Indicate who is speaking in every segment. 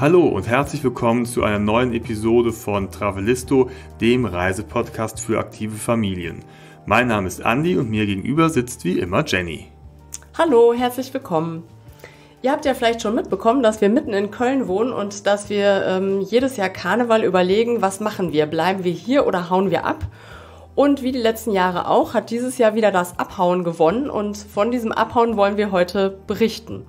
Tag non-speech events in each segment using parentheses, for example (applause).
Speaker 1: Hallo und herzlich willkommen zu einer neuen Episode von Travelisto, dem Reisepodcast für aktive Familien. Mein Name ist Andi und mir gegenüber sitzt wie immer Jenny.
Speaker 2: Hallo, herzlich willkommen. Ihr habt ja vielleicht schon mitbekommen, dass wir mitten in Köln wohnen und dass wir ähm, jedes Jahr Karneval überlegen, was machen wir? Bleiben wir hier oder hauen wir ab? Und wie die letzten Jahre auch, hat dieses Jahr wieder das Abhauen gewonnen und von diesem Abhauen wollen wir heute berichten.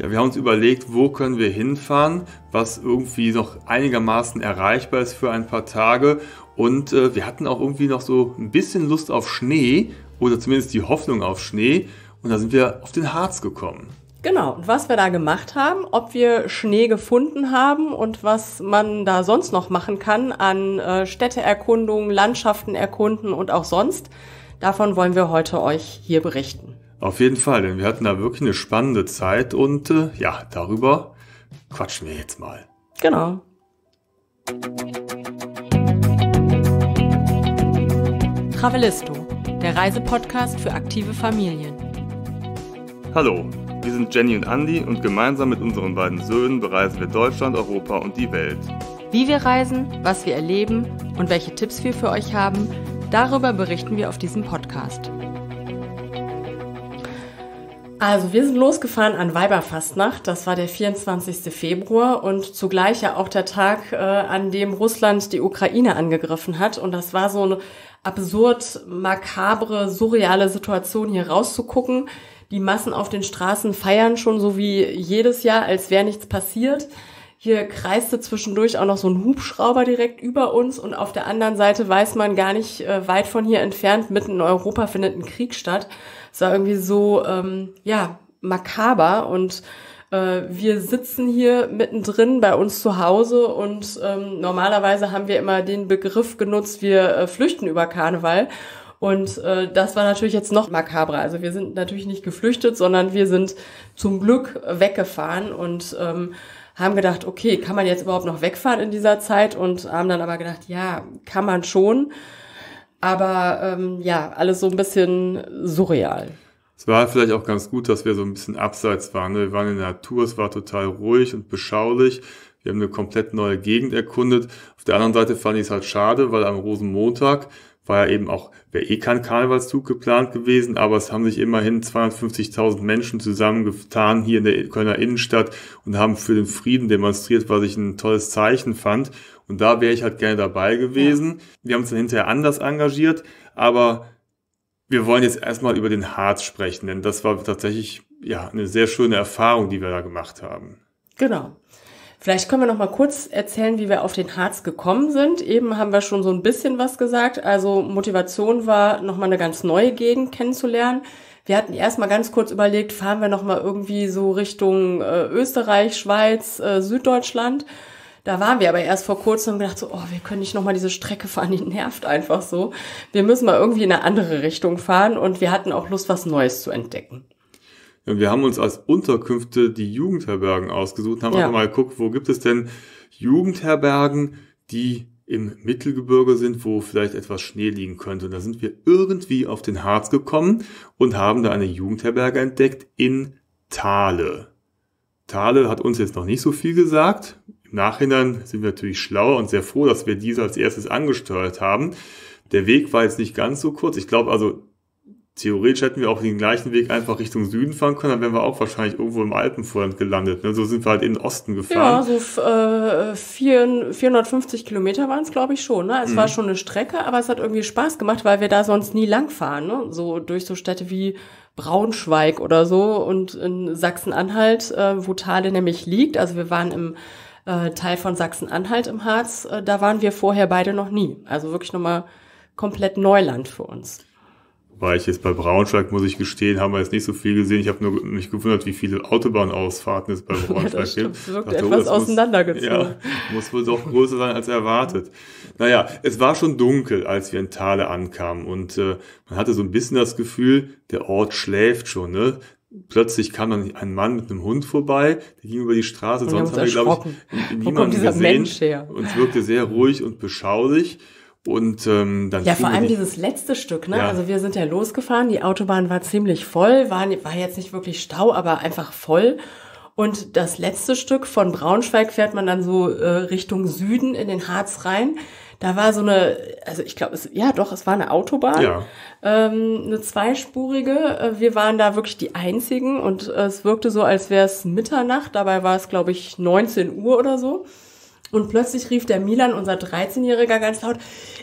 Speaker 1: Ja, wir haben uns überlegt, wo können wir hinfahren, was irgendwie noch einigermaßen erreichbar ist für ein paar Tage. Und äh, wir hatten auch irgendwie noch so ein bisschen Lust auf Schnee oder zumindest die Hoffnung auf Schnee. Und da sind wir auf den Harz gekommen.
Speaker 2: Genau, und was wir da gemacht haben, ob wir Schnee gefunden haben und was man da sonst noch machen kann an äh, Städteerkundungen, Landschaften erkunden und auch sonst, davon wollen wir heute euch hier berichten.
Speaker 1: Auf jeden Fall, denn wir hatten da wirklich eine spannende Zeit und äh, ja, darüber quatschen wir jetzt mal.
Speaker 2: Genau. Travelisto, der Reisepodcast für aktive Familien.
Speaker 1: Hallo, wir sind Jenny und Andy und gemeinsam mit unseren beiden Söhnen bereisen wir Deutschland, Europa und die Welt.
Speaker 2: Wie wir reisen, was wir erleben und welche Tipps wir für euch haben, darüber berichten wir auf diesem Podcast. Also wir sind losgefahren an Weiberfastnacht, das war der 24. Februar und zugleich ja auch der Tag, äh, an dem Russland die Ukraine angegriffen hat. Und das war so eine absurd, makabre, surreale Situation, hier rauszugucken. Die Massen auf den Straßen feiern schon so wie jedes Jahr, als wäre nichts passiert. Hier kreiste zwischendurch auch noch so ein Hubschrauber direkt über uns und auf der anderen Seite weiß man gar nicht äh, weit von hier entfernt, mitten in Europa findet ein Krieg statt. Es war irgendwie so, ähm, ja, makaber und äh, wir sitzen hier mittendrin bei uns zu Hause und ähm, normalerweise haben wir immer den Begriff genutzt, wir äh, flüchten über Karneval. Und äh, das war natürlich jetzt noch makabrer. Also wir sind natürlich nicht geflüchtet, sondern wir sind zum Glück weggefahren und ähm, haben gedacht, okay, kann man jetzt überhaupt noch wegfahren in dieser Zeit? Und haben dann aber gedacht, ja, kann man schon. Aber ähm, ja, alles so ein bisschen surreal.
Speaker 1: Es war vielleicht auch ganz gut, dass wir so ein bisschen abseits waren. Ne? Wir waren in der Natur, es war total ruhig und beschaulich. Wir haben eine komplett neue Gegend erkundet. Auf der anderen Seite fand ich es halt schade, weil am Rosenmontag war ja eben auch, wäre eh kein Karnevalszug geplant gewesen, aber es haben sich immerhin 250.000 Menschen zusammengetan hier in der Kölner Innenstadt und haben für den Frieden demonstriert, was ich ein tolles Zeichen fand. Und da wäre ich halt gerne dabei gewesen. Ja. Wir haben uns dann hinterher anders engagiert, aber wir wollen jetzt erstmal über den Harz sprechen, denn das war tatsächlich ja eine sehr schöne Erfahrung, die wir da gemacht haben.
Speaker 2: Genau. Vielleicht können wir noch mal kurz erzählen, wie wir auf den Harz gekommen sind. Eben haben wir schon so ein bisschen was gesagt. Also Motivation war, noch mal eine ganz neue Gegend kennenzulernen. Wir hatten erst mal ganz kurz überlegt, fahren wir noch mal irgendwie so Richtung äh, Österreich, Schweiz, äh, Süddeutschland. Da waren wir aber erst vor kurzem und gedacht so, oh, wir können nicht noch mal diese Strecke fahren, die nervt einfach so. Wir müssen mal irgendwie in eine andere Richtung fahren und wir hatten auch Lust, was Neues zu entdecken.
Speaker 1: Wir haben uns als Unterkünfte die Jugendherbergen ausgesucht, haben ja. einfach mal geguckt, wo gibt es denn Jugendherbergen, die im Mittelgebirge sind, wo vielleicht etwas Schnee liegen könnte. Und da sind wir irgendwie auf den Harz gekommen und haben da eine Jugendherberge entdeckt in Thale. Thale hat uns jetzt noch nicht so viel gesagt. Im Nachhinein sind wir natürlich schlauer und sehr froh, dass wir diese als erstes angesteuert haben. Der Weg war jetzt nicht ganz so kurz. Ich glaube also, theoretisch hätten wir auch den gleichen Weg einfach Richtung Süden fahren können, dann wären wir auch wahrscheinlich irgendwo im Alpenvorland gelandet. Ne? So sind wir halt in den Osten gefahren.
Speaker 2: Ja, so äh, 450 Kilometer waren es, glaube ich, schon. Ne? Es mhm. war schon eine Strecke, aber es hat irgendwie Spaß gemacht, weil wir da sonst nie lang fahren. Ne? So durch so Städte wie Braunschweig oder so und in Sachsen-Anhalt, äh, wo Thale nämlich liegt. Also wir waren im äh, Teil von Sachsen-Anhalt im Harz. Äh, da waren wir vorher beide noch nie. Also wirklich nochmal komplett Neuland für uns
Speaker 1: war ich jetzt bei Braunschweig, muss ich gestehen, haben wir jetzt nicht so viel gesehen. Ich habe nur mich gewundert, wie viele Autobahnausfahrten es bei Braunschweig (laughs) ja, das
Speaker 2: gibt. Wirkt dachte, etwas oh, auseinandergezogen.
Speaker 1: Muss, ja, muss wohl doch größer sein als erwartet. Naja, es war schon dunkel, als wir in Thale ankamen und äh, man hatte so ein bisschen das Gefühl, der Ort schläft schon. Ne? Plötzlich kam dann ein Mann mit einem Hund vorbei, der ging über die Straße, und sonst haben wir, glaube ich, niemanden gesehen. Mensch her? Und es wirkte sehr ruhig und beschaulich. Und ähm, dann
Speaker 2: ja, vor allem dieses letzte Stück, ne? Ja. Also wir sind ja losgefahren, die Autobahn war ziemlich voll, war, war jetzt nicht wirklich Stau, aber einfach voll. Und das letzte Stück von Braunschweig fährt man dann so äh, Richtung Süden in den Harz rein. Da war so eine, also ich glaube, es, ja doch, es war eine Autobahn, ja. ähm, eine zweispurige. Äh, wir waren da wirklich die einzigen und äh, es wirkte so, als wäre es Mitternacht. Dabei war es, glaube ich, 19 Uhr oder so. Und plötzlich rief der Milan, unser 13-Jähriger, ganz laut,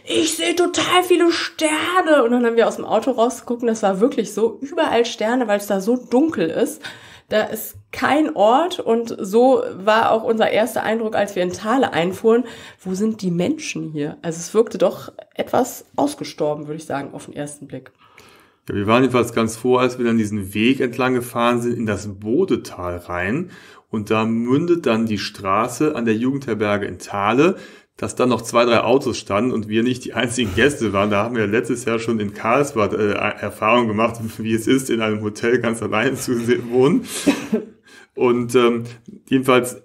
Speaker 2: ich sehe total viele Sterne. Und dann haben wir aus dem Auto rausgeguckt und das war wirklich so, überall Sterne, weil es da so dunkel ist. Da ist kein Ort und so war auch unser erster Eindruck, als wir in Thale einfuhren. Wo sind die Menschen hier? Also es wirkte doch etwas ausgestorben, würde ich sagen, auf den ersten Blick.
Speaker 1: Ja, wir waren jedenfalls ganz froh, als wir dann diesen Weg entlang gefahren sind in das Bodetal rein. Und da mündet dann die Straße an der Jugendherberge in Thale dass dann noch zwei, drei Autos standen und wir nicht die einzigen Gäste waren. Da haben wir letztes Jahr schon in Karlsbad äh, Erfahrung gemacht, (laughs) wie es ist, in einem Hotel ganz allein zu wohnen. Und ähm, jedenfalls,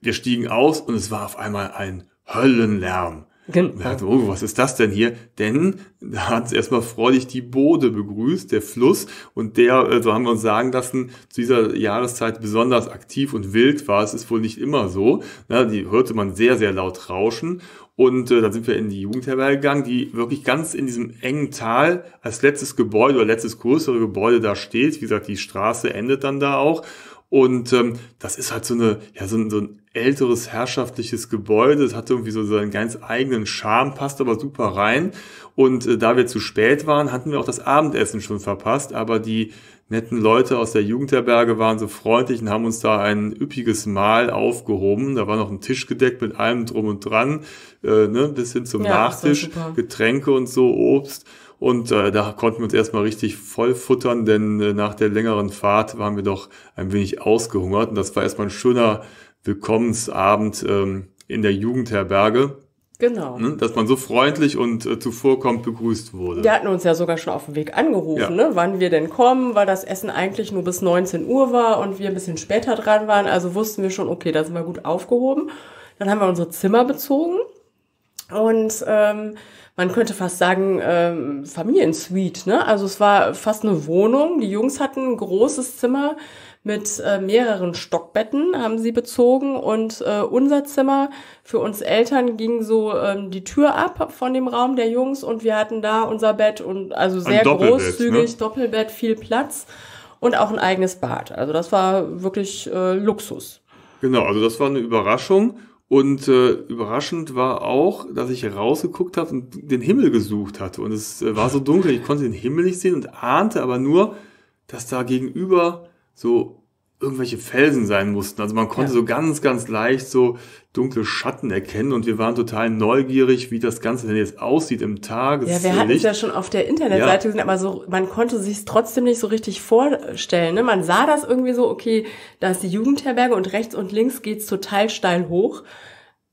Speaker 1: wir stiegen aus und es war auf einmal ein Höllenlärm. Genau. Dachte, oh, was ist das denn hier? Denn da hat es erstmal freudig die Bode begrüßt, der Fluss, und der, äh, so haben wir uns sagen lassen, zu dieser Jahreszeit besonders aktiv und wild war. Es ist wohl nicht immer so. Na, die hörte man sehr, sehr laut rauschen. Und äh, dann sind wir in die Jugendherberge gegangen, die wirklich ganz in diesem engen Tal als letztes Gebäude oder letztes größere Gebäude da steht. Wie gesagt, die Straße endet dann da auch. Und ähm, das ist halt so eine, ja, so ein, so ein älteres herrschaftliches Gebäude. Es hat irgendwie so seinen ganz eigenen Charme, passt aber super rein. Und äh, da wir zu spät waren, hatten wir auch das Abendessen schon verpasst. Aber die netten Leute aus der Jugendherberge waren so freundlich und haben uns da ein üppiges Mahl aufgehoben. Da war noch ein Tisch gedeckt mit allem drum und dran, äh, ne, bis hin zum ja, Nachtisch, Getränke und so, Obst. Und äh, da konnten wir uns erstmal richtig voll futtern, denn äh, nach der längeren Fahrt waren wir doch ein wenig ausgehungert. Und das war erstmal ein schöner Willkommensabend ähm, in der Jugendherberge.
Speaker 2: Genau.
Speaker 1: Ne, dass man so freundlich und äh, zuvorkommt begrüßt wurde.
Speaker 2: Die hatten uns ja sogar schon auf dem Weg angerufen, ja. ne, wann wir denn kommen, weil das Essen eigentlich nur bis 19 Uhr war und wir ein bisschen später dran waren. Also wussten wir schon, okay, da sind wir gut aufgehoben. Dann haben wir unsere Zimmer bezogen und ähm, man könnte fast sagen, ähm, Familiensuite. Ne? Also es war fast eine Wohnung. Die Jungs hatten ein großes Zimmer mit äh, mehreren Stockbetten, haben sie bezogen. Und äh, unser Zimmer für uns Eltern ging so ähm, die Tür ab von dem Raum der Jungs und wir hatten da unser Bett und also sehr großzügig, ne? Doppelbett, viel Platz und auch ein eigenes Bad. Also das war wirklich äh, Luxus.
Speaker 1: Genau, also das war eine Überraschung. Und äh, überraschend war auch, dass ich rausgeguckt habe und den Himmel gesucht hatte. Und es äh, war so dunkel, ich konnte den Himmel nicht sehen und ahnte aber nur, dass da gegenüber so irgendwelche Felsen sein mussten. Also man konnte ja. so ganz, ganz leicht so dunkle Schatten erkennen und wir waren total neugierig, wie das Ganze denn jetzt aussieht im Tageslicht.
Speaker 2: Ja, wir hatten es ja schon auf der Internetseite ja. gesehen, aber so, man konnte sich trotzdem nicht so richtig vorstellen. Ne? Man sah das irgendwie so, okay, da ist die Jugendherberge und rechts und links geht's total steil hoch.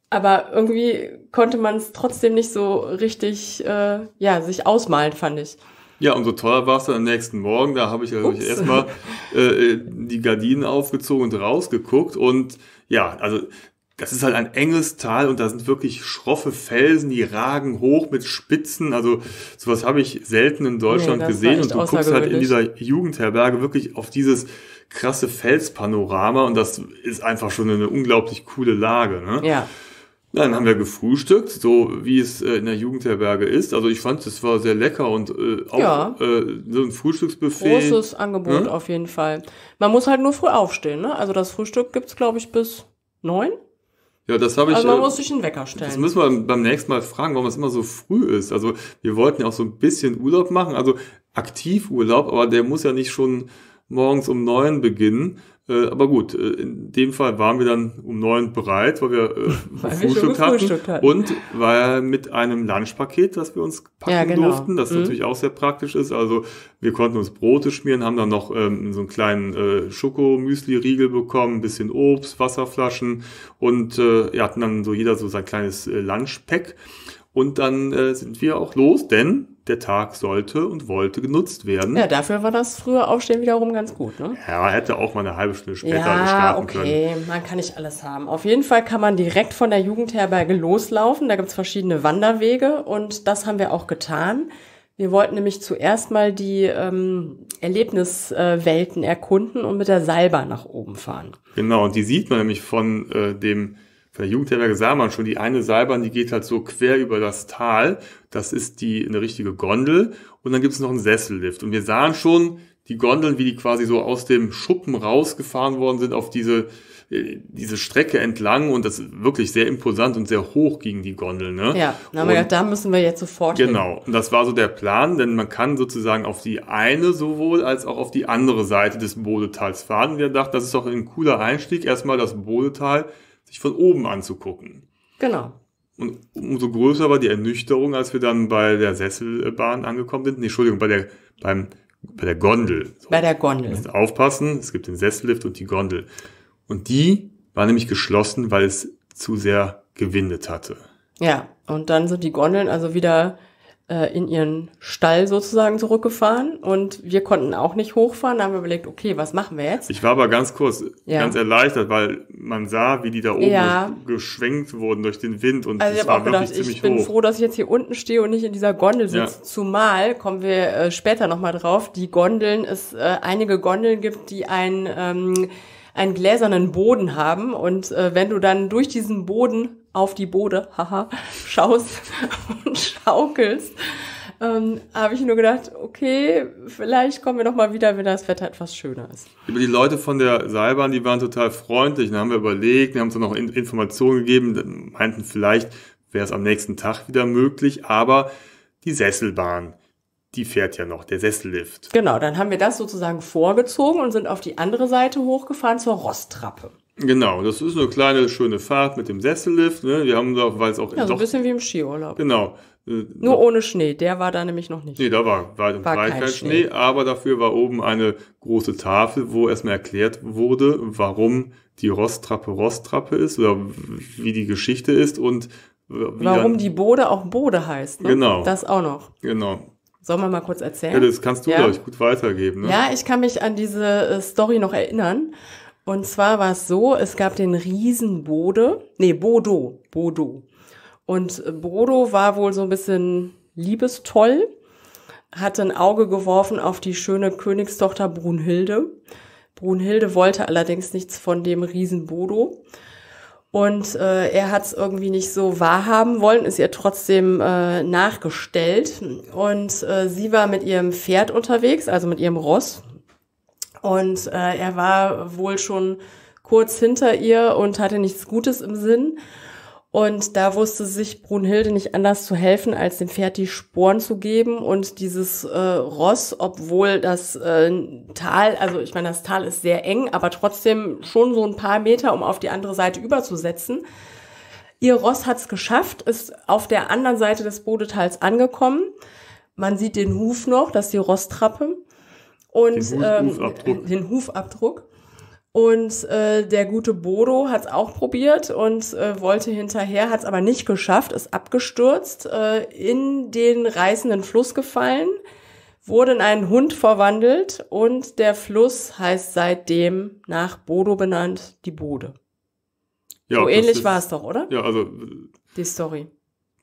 Speaker 2: Aber irgendwie konnte man es trotzdem nicht so richtig, äh, ja, sich ausmalen, fand ich.
Speaker 1: Ja, und so teuer war es dann am nächsten Morgen. Da habe ich also erstmal äh, die Gardinen aufgezogen und rausgeguckt. Und ja, also das ist halt ein enges Tal und da sind wirklich schroffe Felsen, die ragen hoch mit Spitzen. Also sowas habe ich selten in Deutschland nee, gesehen. Und du guckst halt in dieser Jugendherberge wirklich auf dieses krasse Felspanorama und das ist einfach schon eine unglaublich coole Lage. Ne?
Speaker 2: Ja.
Speaker 1: Dann haben wir gefrühstückt, so wie es äh, in der Jugendherberge ist. Also ich fand, es war sehr lecker und äh, auch ja. äh, so ein Frühstücksbuffet.
Speaker 2: Großes Angebot ja? auf jeden Fall. Man muss halt nur früh aufstehen. Ne? Also das Frühstück gibt's glaube ich, bis neun.
Speaker 1: Ja, das habe ich.
Speaker 2: Also man äh, muss sich einen Wecker stellen.
Speaker 1: Das müssen wir beim nächsten Mal fragen, warum es immer so früh ist. Also wir wollten ja auch so ein bisschen Urlaub machen, also Aktivurlaub, aber der muss ja nicht schon morgens um neun beginnen. Äh, aber gut, äh, in dem Fall waren wir dann um neun bereit, weil wir äh, (laughs) weil Frühstück, wir hatten, hatten. Und weil mit einem Lunchpaket, das wir uns packen ja, genau. durften, das mhm. natürlich auch sehr praktisch ist. Also wir konnten uns Brote schmieren, haben dann noch ähm, so einen kleinen äh, Schokomüsli-Riegel bekommen, ein bisschen Obst, Wasserflaschen und äh, ja, hatten dann so jeder so sein kleines äh, Lunchpack. Und dann äh, sind wir auch los, denn der Tag sollte und wollte genutzt werden.
Speaker 2: Ja, dafür war das frühe Aufstehen wiederum ganz gut, ne?
Speaker 1: Ja, hätte auch mal eine halbe Stunde später
Speaker 2: ja, starten okay. können. okay, man kann nicht alles haben. Auf jeden Fall kann man direkt von der Jugendherberge loslaufen. Da gibt's verschiedene Wanderwege und das haben wir auch getan. Wir wollten nämlich zuerst mal die ähm, Erlebniswelten erkunden und mit der Seilbahn nach oben fahren.
Speaker 1: Genau, und die sieht man nämlich von äh, dem von der Jugendherberge sah man schon, die eine Seilbahn, die geht halt so quer über das Tal. Das ist die eine richtige Gondel. Und dann gibt es noch einen Sessellift. Und wir sahen schon die Gondeln, wie die quasi so aus dem Schuppen rausgefahren worden sind auf diese äh, diese Strecke entlang und das ist wirklich sehr imposant und sehr hoch gegen die Gondel. Ne?
Speaker 2: Ja, dann haben wir gedacht, da müssen wir jetzt sofort
Speaker 1: Genau, hin. und das war so der Plan, denn man kann sozusagen auf die eine sowohl als auch auf die andere Seite des Bodetals fahren. Wir dachten, das ist doch ein cooler Einstieg, erstmal das Bodetal sich von oben anzugucken.
Speaker 2: Genau.
Speaker 1: Und umso größer war die Ernüchterung, als wir dann bei der Sesselbahn angekommen sind. Nee, Entschuldigung, bei der, beim, bei der Gondel.
Speaker 2: So. Bei der Gondel.
Speaker 1: Aufpassen, es gibt den Sessellift und die Gondel. Und die war nämlich geschlossen, weil es zu sehr gewindet hatte.
Speaker 2: Ja, und dann sind die Gondeln also wieder äh, in ihren Stall sozusagen zurückgefahren und wir konnten auch nicht hochfahren. Da haben wir überlegt, okay, was machen wir jetzt?
Speaker 1: Ich war aber ganz kurz ja. ganz erleichtert, weil man sah, wie die da oben ja. geschwenkt wurden durch den Wind und
Speaker 2: also es war wirklich gedacht, ziemlich Ich bin hoch. froh, dass ich jetzt hier unten stehe und nicht in dieser Gondel sitze. Ja. Zumal, kommen wir äh, später nochmal drauf, die Gondeln, es äh, einige Gondeln gibt, die ein ähm, einen gläsernen Boden haben und äh, wenn du dann durch diesen Boden auf die Bode, haha, schaust (laughs) und schaukelst, ähm, habe ich nur gedacht, okay, vielleicht kommen wir noch mal wieder, wenn das Wetter etwas schöner ist.
Speaker 1: Über die Leute von der Seilbahn, die waren total freundlich, dann haben wir überlegt, die haben uns noch Informationen gegeben, meinten vielleicht wäre es am nächsten Tag wieder möglich, aber die Sesselbahn, die fährt ja noch, der Sessellift.
Speaker 2: Genau, dann haben wir das sozusagen vorgezogen und sind auf die andere Seite hochgefahren zur Rosttrappe.
Speaker 1: Genau, das ist eine kleine, schöne Fahrt mit dem Sessellift. Ne? Wir haben da, weil es auch.
Speaker 2: Ja, so ein bisschen wie im Skiurlaub.
Speaker 1: Genau.
Speaker 2: Äh, Nur ohne Schnee, der war da nämlich noch nicht.
Speaker 1: Nee, da war weit und breit kein Schnee, Schnee, aber dafür war oben eine große Tafel, wo erstmal erklärt wurde, warum die Rosttrappe Rosttrappe ist oder wie die Geschichte ist und
Speaker 2: warum die Bode auch Bode heißt. Ne?
Speaker 1: Genau.
Speaker 2: Das auch noch.
Speaker 1: Genau.
Speaker 2: Sollen wir mal kurz erzählen?
Speaker 1: Ja, das kannst du, ja. glaube ich, gut weitergeben. Ne?
Speaker 2: Ja, ich kann mich an diese äh, Story noch erinnern. Und zwar war es so, es gab den riesen Bode, nee, Bodo, Bodo. Und Bodo war wohl so ein bisschen liebestoll, hatte ein Auge geworfen auf die schöne Königstochter Brunhilde. Brunhilde wollte allerdings nichts von dem riesen Bodo. Und äh, er hat es irgendwie nicht so wahrhaben wollen, ist ihr trotzdem äh, nachgestellt. Und äh, sie war mit ihrem Pferd unterwegs, also mit ihrem Ross. Und äh, er war wohl schon kurz hinter ihr und hatte nichts Gutes im Sinn. Und da wusste sich Brunhilde nicht anders zu helfen, als dem Pferd die Sporen zu geben und dieses äh, Ross, obwohl das äh, Tal, also ich meine, das Tal ist sehr eng, aber trotzdem schon so ein paar Meter, um auf die andere Seite überzusetzen. Ihr Ross hat es geschafft, ist auf der anderen Seite des Bodetals angekommen. Man sieht den Huf noch, das ist die Rosstrappe. Und den, ähm, Hufabdruck. den Hufabdruck. Und äh, der gute Bodo hat es auch probiert und äh, wollte hinterher, hat es aber nicht geschafft, ist abgestürzt, äh, in den reißenden Fluss gefallen, wurde in einen Hund verwandelt und der Fluss heißt seitdem nach Bodo benannt, die Bode. Ja, so ähnlich war es doch, oder?
Speaker 1: Ja, also
Speaker 2: die Story.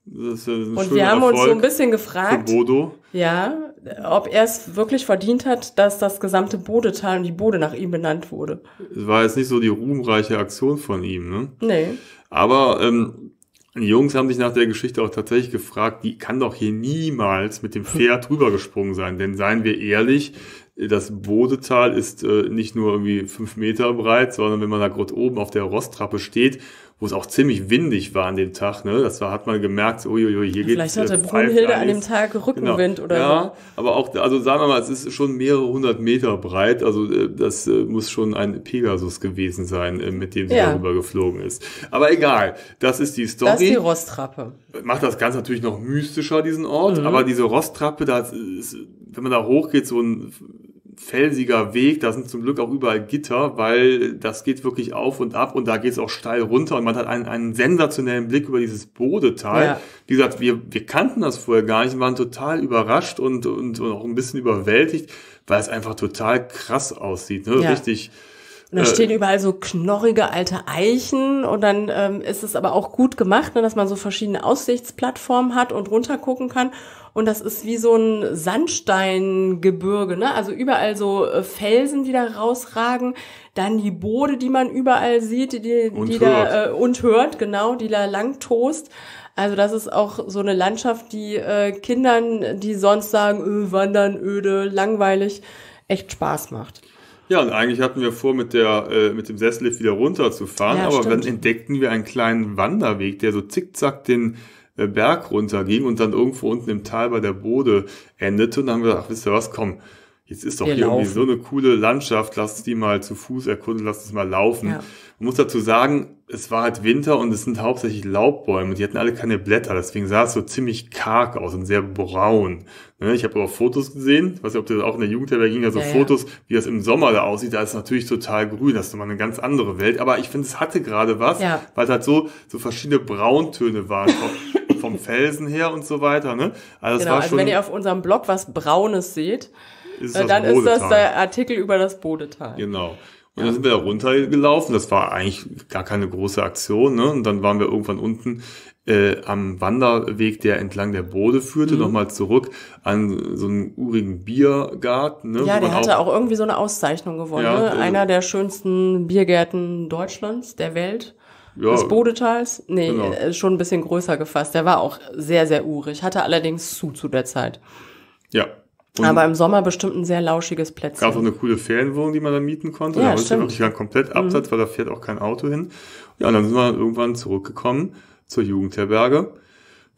Speaker 1: Das ist ja ein
Speaker 2: und wir haben
Speaker 1: Erfolg
Speaker 2: uns so ein bisschen gefragt,
Speaker 1: Bodo.
Speaker 2: ja, ob er es wirklich verdient hat, dass das gesamte Bodetal und die Bode nach ihm benannt wurde.
Speaker 1: Es war jetzt nicht so die ruhmreiche Aktion von ihm, ne?
Speaker 2: Nee.
Speaker 1: Aber ähm, die Jungs haben sich nach der Geschichte auch tatsächlich gefragt, die kann doch hier niemals mit dem Pferd (laughs) rübergesprungen sein. Denn seien wir ehrlich, das Bodetal ist äh, nicht nur irgendwie fünf Meter breit, sondern wenn man da gerade oben auf der Rosttrappe steht wo es auch ziemlich windig war an dem Tag. Ne? Das war, hat man gemerkt, so, uiuiui, hier
Speaker 2: Vielleicht geht's. Vielleicht hatte äh, Brunhilde an dem Tag Rückenwind genau. oder
Speaker 1: Ja, so. aber auch, also sagen wir mal, es ist schon mehrere hundert Meter breit. Also äh, das äh, muss schon ein Pegasus gewesen sein, äh, mit dem sie ja. darüber geflogen ist. Aber egal, das ist die Story. Das ist
Speaker 2: die Rosttrappe.
Speaker 1: Macht das Ganze natürlich noch mystischer, diesen Ort. Mhm. Aber diese Rosttrappe, da ist, wenn man da hochgeht, so ein felsiger Weg, da sind zum Glück auch überall Gitter, weil das geht wirklich auf und ab und da geht es auch steil runter und man hat einen, einen sensationellen Blick über dieses Bodetal. Ja. Wie gesagt, wir, wir kannten das vorher gar nicht, waren total überrascht und, und, und auch ein bisschen überwältigt, weil es einfach total krass aussieht. Ne? Ja. Richtig
Speaker 2: Und da äh, stehen überall so knorrige alte Eichen und dann ähm, ist es aber auch gut gemacht, ne, dass man so verschiedene Aussichtsplattformen hat und runtergucken kann. Und das ist wie so ein Sandsteingebirge, ne? Also überall so äh, Felsen, die da rausragen. Dann die Bode, die man überall sieht, die, die
Speaker 1: und
Speaker 2: da äh, und hört, genau, die da lang tost. Also das ist auch so eine Landschaft, die äh, Kindern, die sonst sagen, öh, wandern, öde, langweilig, echt Spaß macht.
Speaker 1: Ja, und eigentlich hatten wir vor, mit der äh, mit dem Sessellift wieder runterzufahren, ja, aber stimmt. dann entdeckten wir einen kleinen Wanderweg, der so zickzack den äh, Berg runterging und dann irgendwo unten im Tal bei der Bode endete. Und dann haben wir gedacht, wisst ihr was, komm, jetzt ist doch wir hier laufen. irgendwie so eine coole Landschaft, lass uns die mal zu Fuß erkunden, lass uns mal laufen. Ja. Man muss dazu sagen, es war halt Winter und es sind hauptsächlich Laubbäume. Die hatten alle keine Blätter, deswegen sah es so ziemlich karg aus und sehr braun. Ne, ich habe auch Fotos gesehen, ich weiß nicht, ob das auch in der Jugendherberge ging, also ja, Fotos, ja. wie das im Sommer da aussieht, da ist es natürlich total grün, das ist nochmal eine ganz andere Welt. Aber ich finde, es hatte gerade was, ja. weil es halt so, so verschiedene Brauntöne waren. vom, (laughs) vom Felsen her und so weiter. Ne?
Speaker 2: Also, genau, also wenn ihr auf unserem Blog was Braunes seht, ist äh, dann ist das der Artikel über das Bodetal.
Speaker 1: Genau. Und dann sind wir da runtergelaufen. Das war eigentlich gar keine große Aktion. Ne? Und dann waren wir irgendwann unten äh, am Wanderweg, der entlang der Bode führte, mhm. nochmal zurück an so einen urigen Biergarten. Ne?
Speaker 2: Ja, der hatte auch, auch, irgendwie so eine Auszeichnung gewonnen. Ja, ne? Einer der schönsten Biergärten Deutschlands, der Welt. Ja, des Bodetals? Nee, genau. Äh, schon ein bisschen größer gefasst. Der war auch sehr, sehr urig. Hatte allerdings zu zu der Zeit.
Speaker 1: Ja,
Speaker 2: und Aber im Sommer bestimmt ein sehr lauschiges Plätzchen.
Speaker 1: Gab auch eine coole Ferienwohnung, die man dann mieten konnte. Ja, da ja wirklich dann komplett abseits, mhm. weil da fährt auch kein Auto hin. Ja, und dann sind wir irgendwann zurückgekommen zur Jugendherberge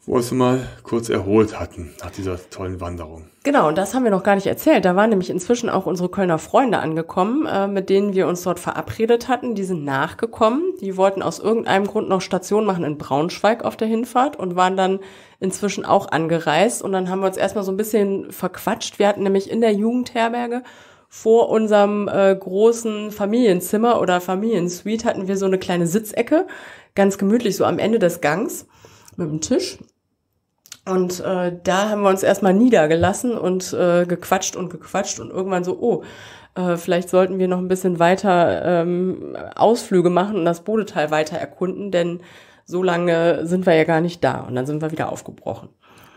Speaker 1: wo wir uns mal kurz erholt hatten nach dieser tollen Wanderung.
Speaker 2: Genau, und das haben wir noch gar nicht erzählt. Da waren nämlich inzwischen auch unsere Kölner Freunde angekommen, äh, mit denen wir uns dort verabredet hatten. Die sind nachgekommen. Die wollten aus irgendeinem Grund noch Station machen in Braunschweig auf der Hinfahrt und waren dann inzwischen auch angereist. Und dann haben wir uns erstmal so ein bisschen verquatscht. Wir hatten nämlich in der Jugendherberge vor unserem äh, großen Familienzimmer oder Familiensuite hatten wir so eine kleine Sitzecke, ganz gemütlich so am Ende des Gangs mit dem Tisch. Und äh, da haben wir uns erstmal niedergelassen und äh, gequatscht und gequatscht und irgendwann so, oh, äh, vielleicht sollten wir noch ein bisschen weiter ähm, Ausflüge machen und das Bodetal weiter erkunden, denn so lange sind wir ja gar nicht da. Und dann sind wir wieder aufgebrochen.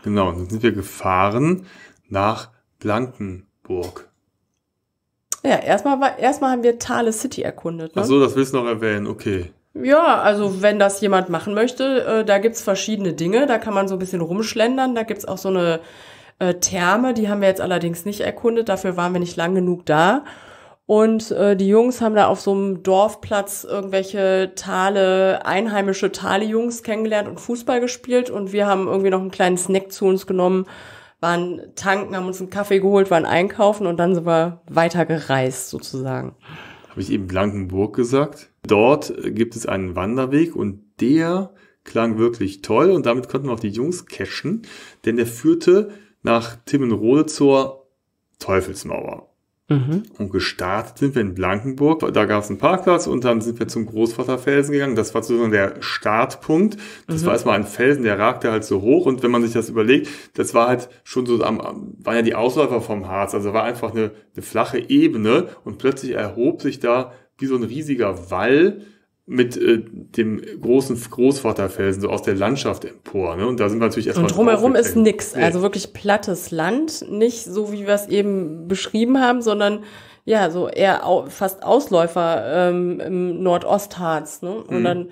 Speaker 1: Genau, dann sind wir gefahren nach Blankenburg.
Speaker 2: Ja, erstmal, war, erstmal haben wir Thale City erkundet.
Speaker 1: Ne? Ach so, das willst du noch erwähnen, okay.
Speaker 2: Ja, also wenn das jemand machen möchte, äh, da gibt's verschiedene Dinge. Da kann man so ein bisschen rumschlendern. Da gibt's auch so eine äh, Therme, die haben wir jetzt allerdings nicht erkundet. Dafür waren wir nicht lang genug da. Und äh, die Jungs haben da auf so einem Dorfplatz irgendwelche Tale, einheimische Tale-Jungs kennengelernt und Fußball gespielt. Und wir haben irgendwie noch einen kleinen Snack zu uns genommen, waren tanken, haben uns einen Kaffee geholt, waren einkaufen und dann sind wir weiter gereist sozusagen.
Speaker 1: Habe ich eben Blankenburg gesagt? Dort gibt es einen Wanderweg und der klang wirklich toll und damit konnten wir auch die Jungs cashen, denn der führte nach Timmenrode zur Teufelsmauer. Mhm. Und gestartet sind wir in Blankenburg. Da gab es einen Parkplatz und dann sind wir zum Großvaterfelsen gegangen. Das war sozusagen der Startpunkt. Das mhm. war erstmal ein Felsen, der ragte halt so hoch. Und wenn man sich das überlegt, das war halt schon so am, waren ja die Ausläufer vom Harz. Also war einfach eine, eine flache Ebene und plötzlich erhob sich da wie so ein riesiger Wall mit äh, dem großen Großvaterfelsen so aus der Landschaft empor. Ne? Und da sind wir natürlich erstmal.
Speaker 2: Und drumherum ist nix, also wirklich plattes Land, nicht so wie wir es eben beschrieben haben, sondern ja, so eher au fast Ausläufer ähm, im Nordostharz. Ne? Und mhm. dann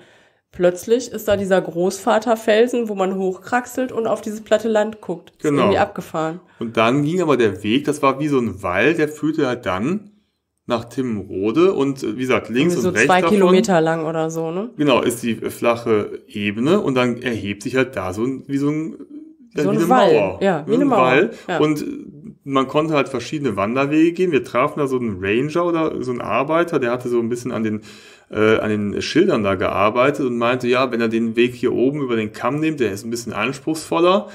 Speaker 2: plötzlich ist da dieser Großvaterfelsen, wo man hochkraxelt und auf dieses platte Land guckt. Ist genau. irgendwie abgefahren.
Speaker 1: Und dann ging aber der Weg, das war wie so ein Wall, der führte halt dann nach Timrode und äh, wie gesagt, links
Speaker 2: so
Speaker 1: und rechts
Speaker 2: zwei davon, Kilometer lang oder so, ne?
Speaker 1: Genau, ist die flache Ebene und dann erhebt sich halt da so ein, wie so ein
Speaker 2: ja, so wie eine Wall. Mauer. Ja, wie eine Mauer. Wall.
Speaker 1: Ja. Und man konnte halt verschiedene Wanderwege gehen. Wir trafen da so einen Ranger oder so einen Arbeiter, der hatte so ein bisschen an den äh, an den Schildern da gearbeitet und meinte, ja, wenn er den Weg hier oben über den Kamm nimmt, der ist ein bisschen anspruchsvoller.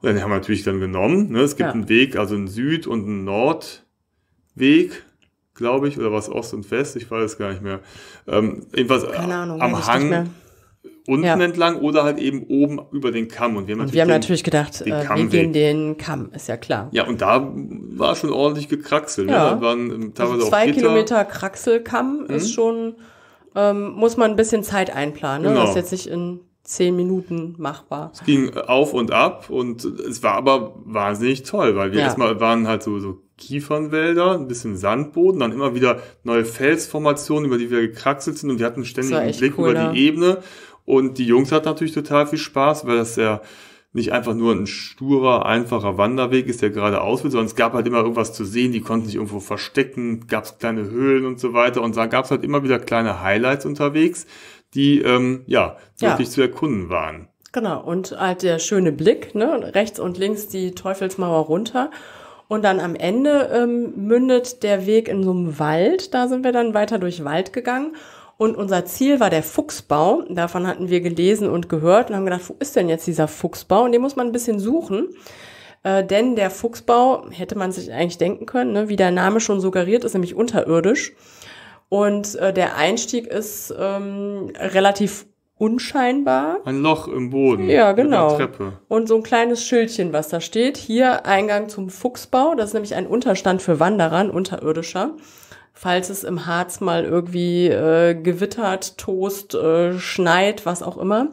Speaker 1: Und den haben wir natürlich dann genommen. Ne? Es gibt ja. einen Weg, also einen Süd- und einen Nordweg glaube ich, oder was Ost und West, ich weiß es gar nicht mehr. Ähm, irgendwas
Speaker 2: Keine Ahnung,
Speaker 1: am Hang unten ja. entlang oder halt eben oben über den Kamm.
Speaker 2: Und wir haben, natürlich, wir haben den, natürlich gedacht, äh, wir gehen den Kamm, ist ja klar.
Speaker 1: Ja, und da war schon ordentlich gekraxelt. Ne? Ja.
Speaker 2: Ne? Da waren teilweise also zwei Kilometer Kraxelkamm mhm. ist schon, ähm, muss man ein bisschen Zeit einplanen. Ne? Genau. Das ist jetzt nicht in zehn Minuten machbar.
Speaker 1: Es ging auf und ab und es war aber wahnsinnig toll, weil wir ja. erstmal waren halt so, so Kiefernwälder, ein bisschen Sandboden, dann immer wieder neue Felsformationen, über die wir gekraxelt sind und wir hatten ständig einen Blick cool, über die Ebene und die Jungs hatten natürlich total viel Spaß, weil das ja nicht einfach nur ein sturer, einfacher Wanderweg ist, der geradeaus will, sondern es gab halt immer irgendwas zu sehen, die konnten sich irgendwo verstecken, gab es kleine Höhlen und so weiter und da gab es halt immer wieder kleine Highlights unterwegs, die ähm, ja wirklich ja. zu erkunden waren.
Speaker 2: Genau, und halt der schöne Blick, ne? rechts und links die Teufelsmauer runter. Und dann am Ende ähm, mündet der Weg in so einem Wald. Da sind wir dann weiter durch Wald gegangen. Und unser Ziel war der Fuchsbau. Davon hatten wir gelesen und gehört und haben gedacht, wo ist denn jetzt dieser Fuchsbau? Und den muss man ein bisschen suchen. Äh, denn der Fuchsbau, hätte man sich eigentlich denken können, ne, wie der Name schon suggeriert, ist nämlich unterirdisch. Und äh, der Einstieg ist ähm, relativ unscheinbar.
Speaker 1: Ein Loch im Boden.
Speaker 2: Ja, genau. Und so ein kleines Schildchen, was da steht. Hier Eingang zum Fuchsbau. Das ist nämlich ein Unterstand für Wanderer, ein unterirdischer. Falls es im Harz mal irgendwie äh, gewittert, tost, äh, schneit, was auch immer.